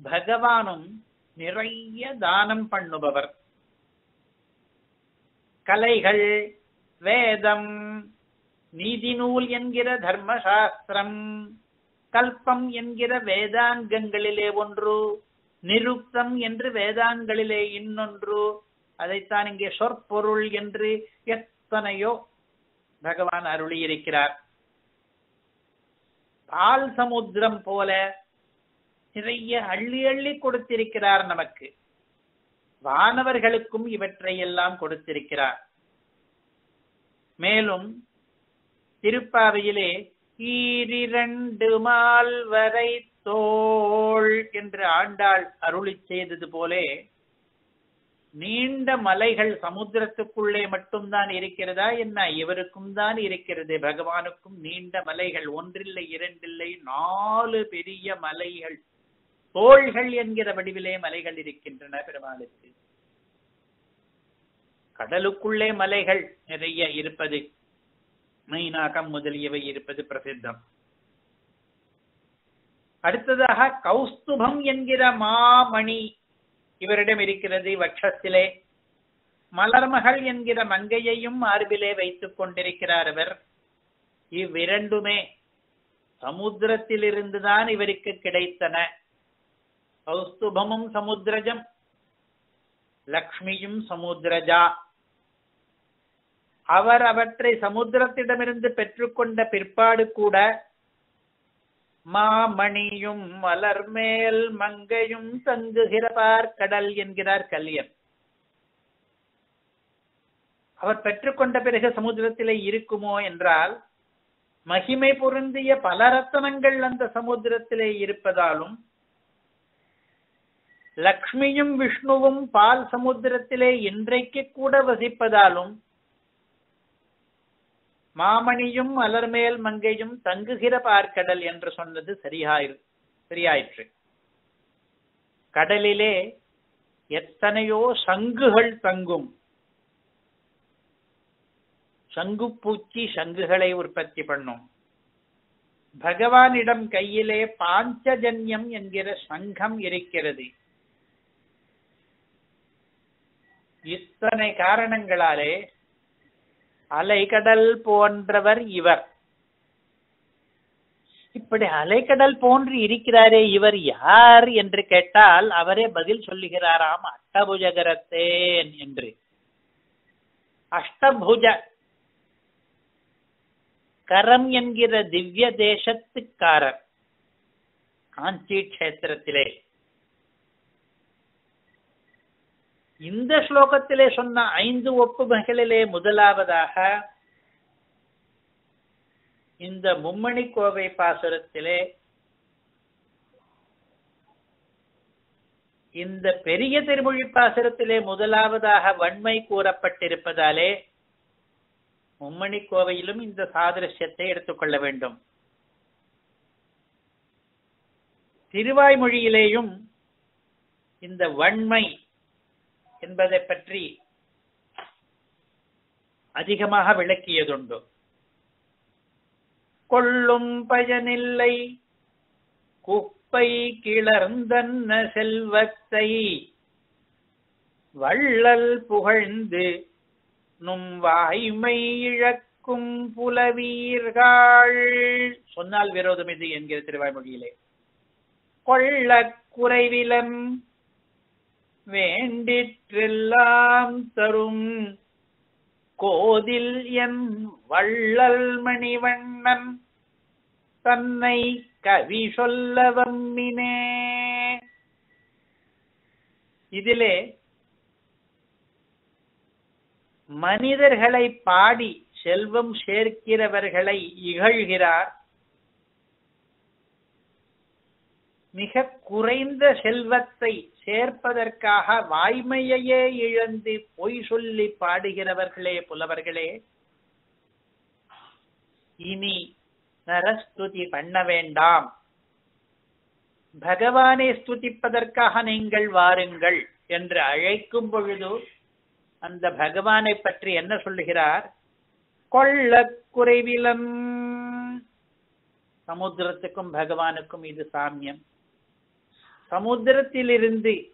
பகவானும் நிறைய தானம் பண்ணுபவர். கலைகள் வேதம் நீதி நூல் என்கிற தர்மசாஸ்திரம் கல்பம் என்கிற வேதாங்கங்களிலே ஒன்று நிருக்தம் என்று வேதாங்களிலே இன்னொன்று அதைத்தான் இங்கே சொற்பொருள் என்று எத்தனையோ பகவான் அருளியிருக்கிறார். பால் சமுத்திரம் போல நிறைய அள்ளி அள்ளி கொடுத்திருக்கிறார் நமக்கு. வானவர்களுக்கும் இவற்றை எல்லாம் கொடுத்திருக்கிறார். மேலும் திருப்பாவையிலே ஈரிரண்டு மால் வரை தோள் என்று ஆண்டாள் அருளி செய்தது போலே நீண்ட மலைகள் சமுத்திரத்துக்குள்ளே மட்டும்தான் இருக்கிறதா என்ன? இவருக்கும் தான் இருக்கிறது. பகவானுக்கும் நீண்ட மலைகள் ஒன்றில்லை இரண்டில்லை நாலு பெரிய மலைகள். தோள்கள் என்கிற வடிவிலே மலைகள் இருக்கின்றன பெருமாளுக்கு. கடலுக்குள்ளே மலைகள் நிறைய இருப்பது. மைனாகம் முதலியவை இருப்பது பிரசித்தம். அடுத்ததாக கௌஸ்துபம் என்கிற மாமணி இவரிடம் இருக்கிறது வட்சத்திலே மலர்மகள் என்கிற மங்கையையும் மார்பிலே வைத்துக் கொண்டிருக்கிறார் இவர். இவ்விரண்டுமே சமுத்திரத்திலிருந்துதான் இவருக்கு கிடைத்தன. கௌஸ்துபமும் சமுத்திரஜம் லக்ஷ்மியும் சமுத்திரஜா. அவர் அவற்றை சமுத்திரத்திடமிருந்து பெற்றுக்கொண்ட பிற்பாடு கூட மாமணியும் மலர்மேல் மங்கையும் தங்குகிறவார் கடல் என்கிறார் கல்யன் அவர் பெற்றுக்கொண்ட பிறகு சமுத்திரத்திலே இருக்குமோ என்றால் மகிமை பொருந்திய பல ரத்தனங்கள் அந்த சமுத்திரத்திலே இருப்பதாலும் லக்ஷ்மியும் விஷ்ணுவும் பால் சமுத்திரத்திலே இன்றைக்கு கூட வசிப்பதாலும் மாமணியும் மலர்மேல் மங்கையும் தங்குகிற பார்க்கடல் என்று சொன்னது சரியாயிரு சரியாயிற்று. கடலிலே எத்தனையோ சங்குகள் தங்கும். சங்குப்பூச்சி சங்குகளை உற்பத்தி பண்ணும். பகவானிடம் கையிலே பாஞ்சஜன்யம் என்கிற சங்கம் இருக்கிறது. இத்தனை காரணங்களாலே அலைகடல் போன்றவர் இவர். இப்படி அலைக்கடல் போன்று இருக்கிறாரே இவர் யார் என்று கேட்டால் அவரே பதில் சொல்லுகிறாராம் அஷ்டபுஜகரத்தேன் என்று. அஷ்டபுஜ கரம் என்கிற திவ்ய தேசத்துக்காரர். காஞ்சி கஷேத்திரத்திலே இந்த ஸ்லோகத்திலே சொன்ன ஐந்து ஒப்புமைகளிலே முதலாவதாக இந்த மும்மணி கோவை பாசுரத்திலே இந்த பெரிய திருமொழி பாசுரத்திலே முதலாவதாக வன்மை கூறப்பட்டிருப்பதாலே மும்மணி கோவையிலும் இந்த சாதிருஷ்யத்தை எடுத்துக்கொள்ள வேண்டும். திருவாய்மொழியிலேயும் இந்த வன்மை என்பதை பற்றி அதிகமாக விளக்கியதுண்டு. கொள்ளும் பயனில்லை. குப்பை கிளர்ந்தன்ன செல்வத்தை வள்ளல் புகழ்ந்து நும் வாய்மை இழக்கும் புலவீர்கள். சொன்னால் விரோதம் இது என்கிற திருவாய்மொழியிலே. கொள்ள குறைவிலம் வேண்டிற்றெல்லாம் தரும். கோதில் என் வள்ளல் மணிவண்ணன் தன்னை கவி சொல்ல வம்மினே. இதிலே மனிதர்களை பாடி செல்வம் சேர்க்கிறவர்களை இகழ்கிறார். மிக குறைந்த செல்வத்தை சேர்ப்பதற்காக வாய்மையையே இழந்து பொய் சொல்லி பாடுகிறவர்களே புலவர்களே இனி நரஸ்துதி பண்ண வேண்டாம். பகவானை ஸ்துதிப்பதற்காக நீங்கள் வாருங்கள் என்று அழைக்கும் பொழுது அந்த பகவானை பற்றி என்ன சொல்லுகிறார்? கொள்ள குறைவிலம். சமுத்திரத்துக்கும் பகவானுக்கும் இது சாமியம். சமுத்திரத்திலிருந்து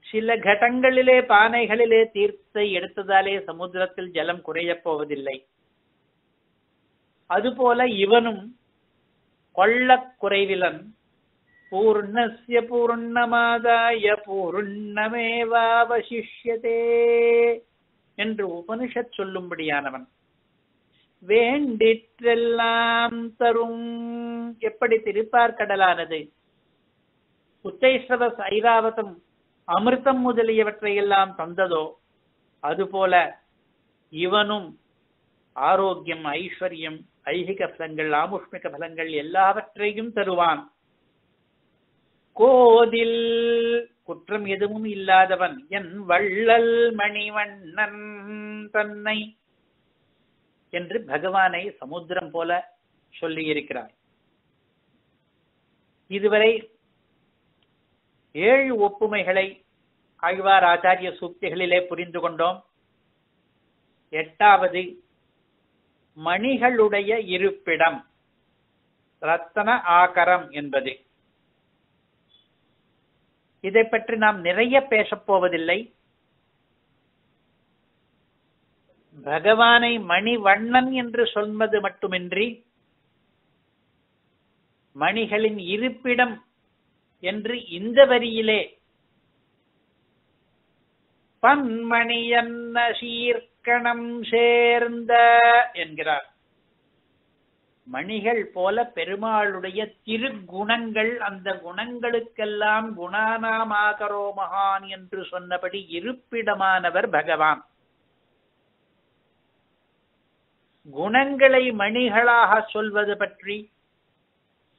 சில கடங்களிலே பானைகளிலே தீர்த்தை எடுத்ததாலே சமுத்திரத்தில் ஜலம் குறையப் போவதில்லை. அதுபோல இவனும் கொள்ள குறைவிலன். பூர்ணஸ்ய பூர்ணமாதாய பூர்ணமேவாவசிஷ்யதே என்று உபனிஷத் சொல்லும்படியானவன். வேண்டிற்றெல்லாம் தரும். எப்படி திருப்பார்கடலானது உச்சைஸ்ரவ ஐராவதம் அமிர்தம் முதலியவற்றையெல்லாம் தந்ததோ அதுபோல இவனும் ஆரோக்கியம் ஐஸ்வர்யம் ஐகிக பலங்கள் ஆமுஷ்மிக பலங்கள் எல்லாவற்றையும் தருவான். கோதில் குற்றம் எதுவும் இல்லாதவன் என் வள்ளல் மணிவண்ணன் தன்னை என்று பகவானை சமுத்திரம் போல சொல்லியிருக்கிறார் இதுவரை ஏழு ஒப்புமைகளை ஆழ்வார் ஆச்சாரிய சூக்திகளிலே புரிந்து கொண்டோம். எட்டாவது மணிகளுடைய இருப்பிடம் ரத்தன ஆகரம் என்பது. இதை பற்றி நாம் நிறைய பேசப்போவதில்லை பகவானை மணிவண்ணன் என்று சொல்வது மட்டுமின்றி மணிகளின் இருப்பிடம் என்று இந்த வரியிலே. பன்மணியன்ன சீர்க்கணம் சேர்ந்த என்கிறார். மணிகள் போல பெருமாளுடைய திருக்குணங்கள் அந்த குணங்களுக்கெல்லாம் குணானாமாகரோ மகான் என்று சொன்னபடி இருப்பிடமானவர் பகவான். குணங்களை மணிகளாக சொல்வது பற்றி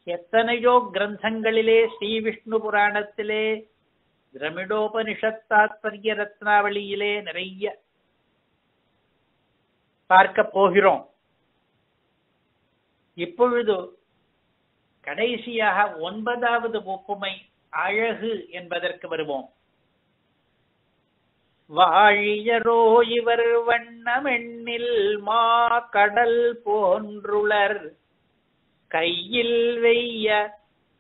எத்தனையோ கிரந்தங்களிலே ஸ்ரீ விஷ்ணு புராணத்திலே திரமிடோபனிஷத் தாத்பரிய ரத்னாவளியிலே நிறைய பார்க்க போகிறோம். இப்பொழுது கடைசியாக ஒன்பதாவது ஒப்புமை அழகு என்பதற்கு வருவோம். வாழியரோ இவர் வண்ணமெண்ணில் மா கடல் போன்றுளர் கையில் வெய்ய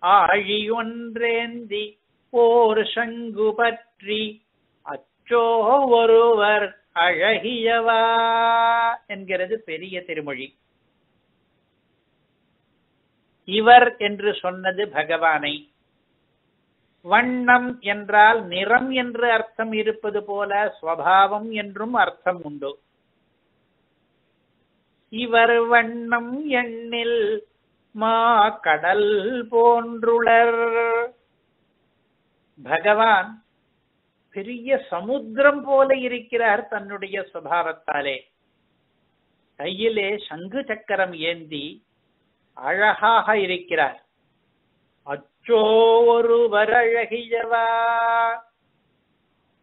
ஆழி ஒன்றேந்தி ஓர் சங்கு பற்றி அச்சோ ஒருவர் அழகியவா என்கிறது பெரிய திருமொழி. இவர் என்று சொன்னது பகவானை. வண்ணம் என்றால் நிறம் என்று அர்த்தம் இருப்பது போல ஸ்வபாவம் என்றும் அர்த்தம் உண்டு. இவர் வண்ணம் எண்ணில் மா கடல் போன்றுளர். பகவான் பெரிய சமுத்திரம் போல இருக்கிறார் தன்னுடைய சுபாவத்தாலே. கையிலே சங்கு சக்கரம் ஏந்தி அழகாக இருக்கிறார். அச்சோ ஒரு அழகியவா?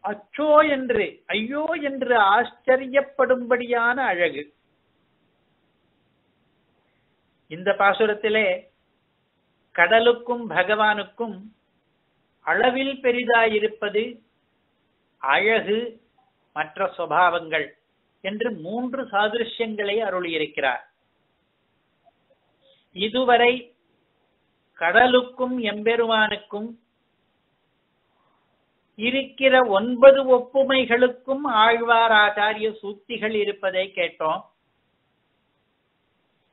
அச்சோ என்று ஐயோ என்று ஆச்சரியப்படும்படியான அழகு. இந்த பாசுரத்திலே கடலுக்கும் பகவானுக்கும் அளவில் பெரிதாயிருப்பது அழகு மற்ற சுபாவங்கள் என்று மூன்று சாதிருஷ்யங்களை அருளியிருக்கிறார். இதுவரை கடலுக்கும் எம்பெருமானுக்கும் இருக்கிற ஒன்பது ஒப்புமைகளுக்கும் ஆழ்வார் ஆச்சாரிய சூக்திகள் இருப்பதை கேட்டோம்.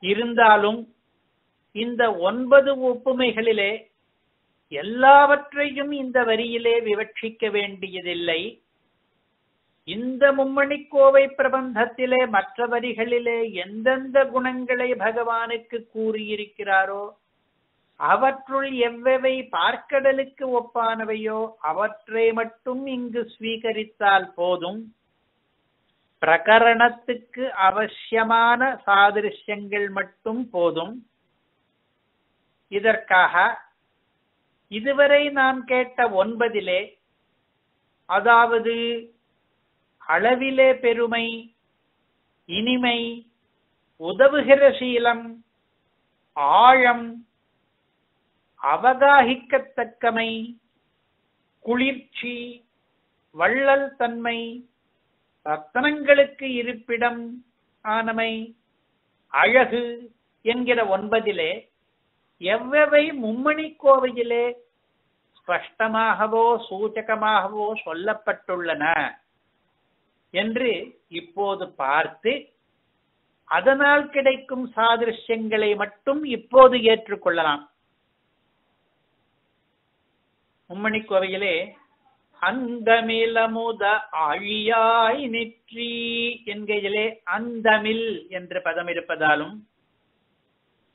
இருந்தாலும் இந்த ஒன்பது ஒப்புமைகளிலே எல்லாவற்றையும் இந்த வரியிலே விவட்சிக்க வேண்டியதில்லை. இந்த மும்மணிக்கோவை பிரபந்தத்திலே மற்ற வரிகளிலே எந்தெந்த குணங்களை பகவானுக்கு கூறியிருக்கிறாரோ அவற்றுள் எவ்வவை பார்க்கடலுக்கு ஒப்பானவையோ அவற்றை மட்டும் இங்கு ஸ்வீகரித்தால் போதும். பிரகரணத்துக்கு அவசியமான சாதிருஷ்யங்கள் மட்டும் போதும். இதற்காக இதுவரை நாம் கேட்ட ஒன்பதிலே அதாவது அளவிலே பெருமை இனிமை உதவுகிற சீலம் ஆழம் அவகாகிக்கத்தக்கமை குளிர்ச்சி வள்ளல் தன்மை ரத்தனங்களுக்கு இருப்பிடம் ஆனமை. அழகு என்கிற ஒன்பதிலே எவ்வவை மும்மணி கோவையிலே ஸ்பஷ்டமாகவோ சூச்சகமாகவோ சொல்லப்பட்டுள்ளன என்று இப்போது பார்த்து அதனால் கிடைக்கும் சாதிருஷ்யங்களை மட்டும் இப்போது ஏற்றுக்கொள்ளலாம். மும்மணி கோவையிலே அந்தமிலமுத அழியாய் நெற்றி என்கையிலே அந்தமில் என்ற பதம் இருப்பதாலும்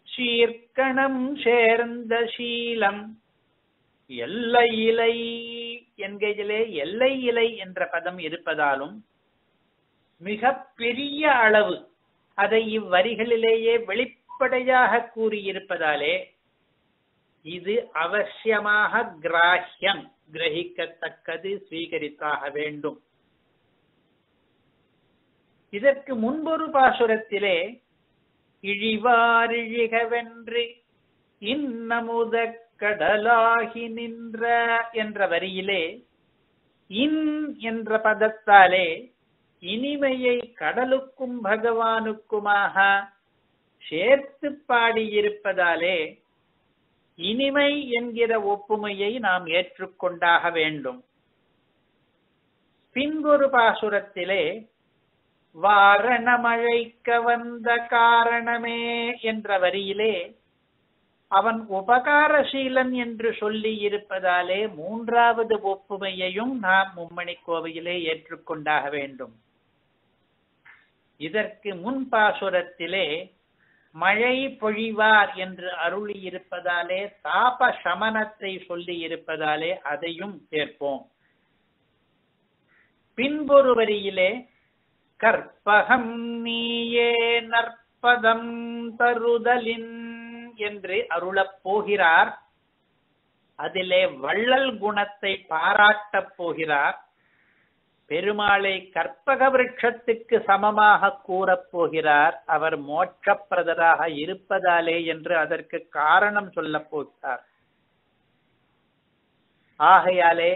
சீர்கணம் சேர்ந்த சீலம் எல்லை இலை என்கையிலே எல்லை இலை என்ற பதம் இருப்பதாலும் மிக பெரிய அளவு அதை இவ்வரிகளிலேயே வெளிப்படையாக கூறியிருப்பதாலே இது அவசியமாக கிராஹ்யம். கிரகிக்கத்தக்கது ஸ்வீகரித்தாக வேண்டும். இதற்கு முன்பொரு பாசுரத்திலே இழிவாரிழிகவென்று இன்னமுத கடலாகி நின்ற என்ற வரியிலே இன் என்ற பதத்தாலே இனிமையை கடலுக்கும் பகவானுக்குமாக சேர்த்து பாடியிருப்பதாலே இனிமை என்கிற ஒப்புமையை நாம் ஏற்றுக்கொண்டாக வேண்டும். பின்பொரு பாசுரத்திலே வாரணமழைக்க வந்த காரணமே என்ற வரியிலே அவன் உபகாரசீலன் என்று சொல்லி இருப்பதாலே மூன்றாவது ஒப்புமையையும் நாம் மும்மணி கோவையிலே ஏற்றுக்கொண்டாக வேண்டும். இதற்கு முன் பாசுரத்திலே மழை பொழிவார் என்று அருளி இருப்பதாலே தாப சமனத்தை சொல்லி இருப்பதாலே அதையும் சேர்ப்போம் பின்பொரு வரியிலே கற்பகம் நீயே நற்பதம் தருதலின் என்று அருளப் போகிறார். அதிலே வள்ளல் குணத்தை பாராட்டப் போகிறார். பெருமாளை கற்பக விரட்சத்துக்கு சமமாக கூறப் போகிறார். அவர் மோட்சப்பிரதராக இருப்பதாலே என்று அதற்கு காரணம் சொல்லப் போகிறார் ஆகையாலே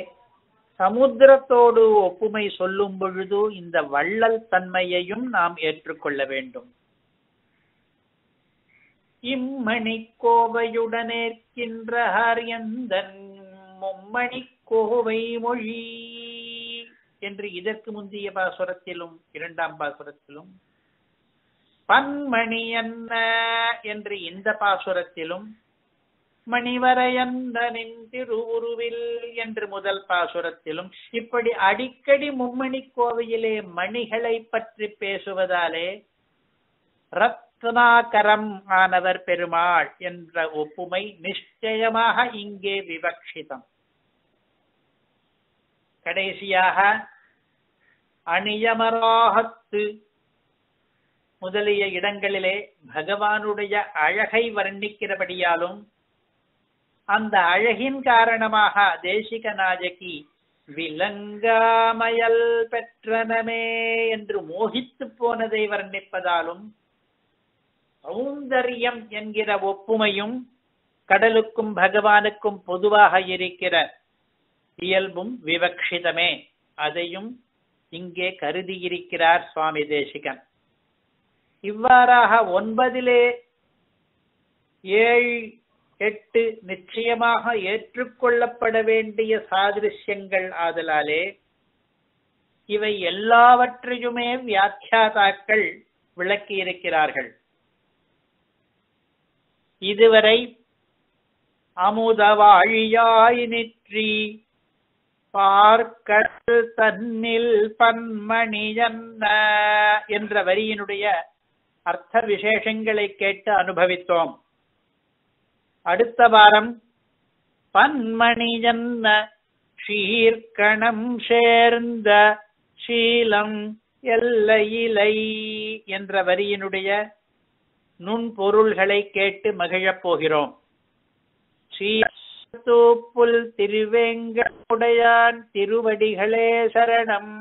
சமுத்திரத்தோடு ஒப்புமை சொல்லும் பொழுது இந்த வள்ளல் தன்மையையும் நாம் ஏற்றுக்கொள்ள வேண்டும். இம்மணி கோவையுடனேற்கின்ற ஹரியந்தன் மும்மணி கோவை மொழி என்று இதற்கு முந்தைய பாசுரத்திலும் இரண்டாம் பாசுரத்திலும் பன்மணி என்ன என்று இந்த பாசுரத்திலும் மணிவரையந்தனின் திருவுருவில் என்று முதல் பாசுரத்திலும் இப்படி அடிக்கடி மும்மணி கோவையிலே மணிகளை பற்றி பேசுவதாலே ரத்னாகரம் ஆனவர் பெருமாள் என்ற ஒப்புமை நிச்சயமாக இங்கே விவக்ஷிதம். கடைசியாக அணியமராகத்து முதலிய இடங்களிலே பகவானுடைய அழகை வர்ணிக்கிறபடியாலும் அந்த அழகின் காரணமாக தேசிக நாயகி விலங்காமயல் பெற்றனமே என்று மோகித்து போனதை வர்ணிப்பதாலும் சௌந்தரியம் என்கிற ஒப்புமையும் கடலுக்கும் பகவானுக்கும் பொதுவாக இருக்கிற இயல்பும் விவக்ஷிதமே. அதையும் இங்கே கருதியிருக்கிறார் சுவாமி தேசிகன். இவ்வாறாக ஒன்பதிலே ஏழு எட்டு நிச்சயமாக ஏற்றுக்கொள்ளப்பட வேண்டிய சாதிருஷ்யங்கள் ஆதலாலே இவை எல்லாவற்றையுமே வியாக்கியாதாக்கள் விளக்கி இருக்கிறார்கள் இதுவரை அமுதவாழியாய் நிற்றி பார்க்கல் தன்னில் பன்மணியன்ன என்ற வரியினுடைய அர்த்த விசேஷங்களை கேட்டு அனுபவித்தோம். அடுத்த வாரம் பன்மணியன்ன ஷீர்கணம் சேர்ந்த சீலம் எல்லையிலை என்ற வரியினுடைய நுண்பொருள்களை கேட்டு மகிழப் போகிறோம். ஸ்ரீ புல் திருவேங்கடையான் திருவடிகளே சரணம்.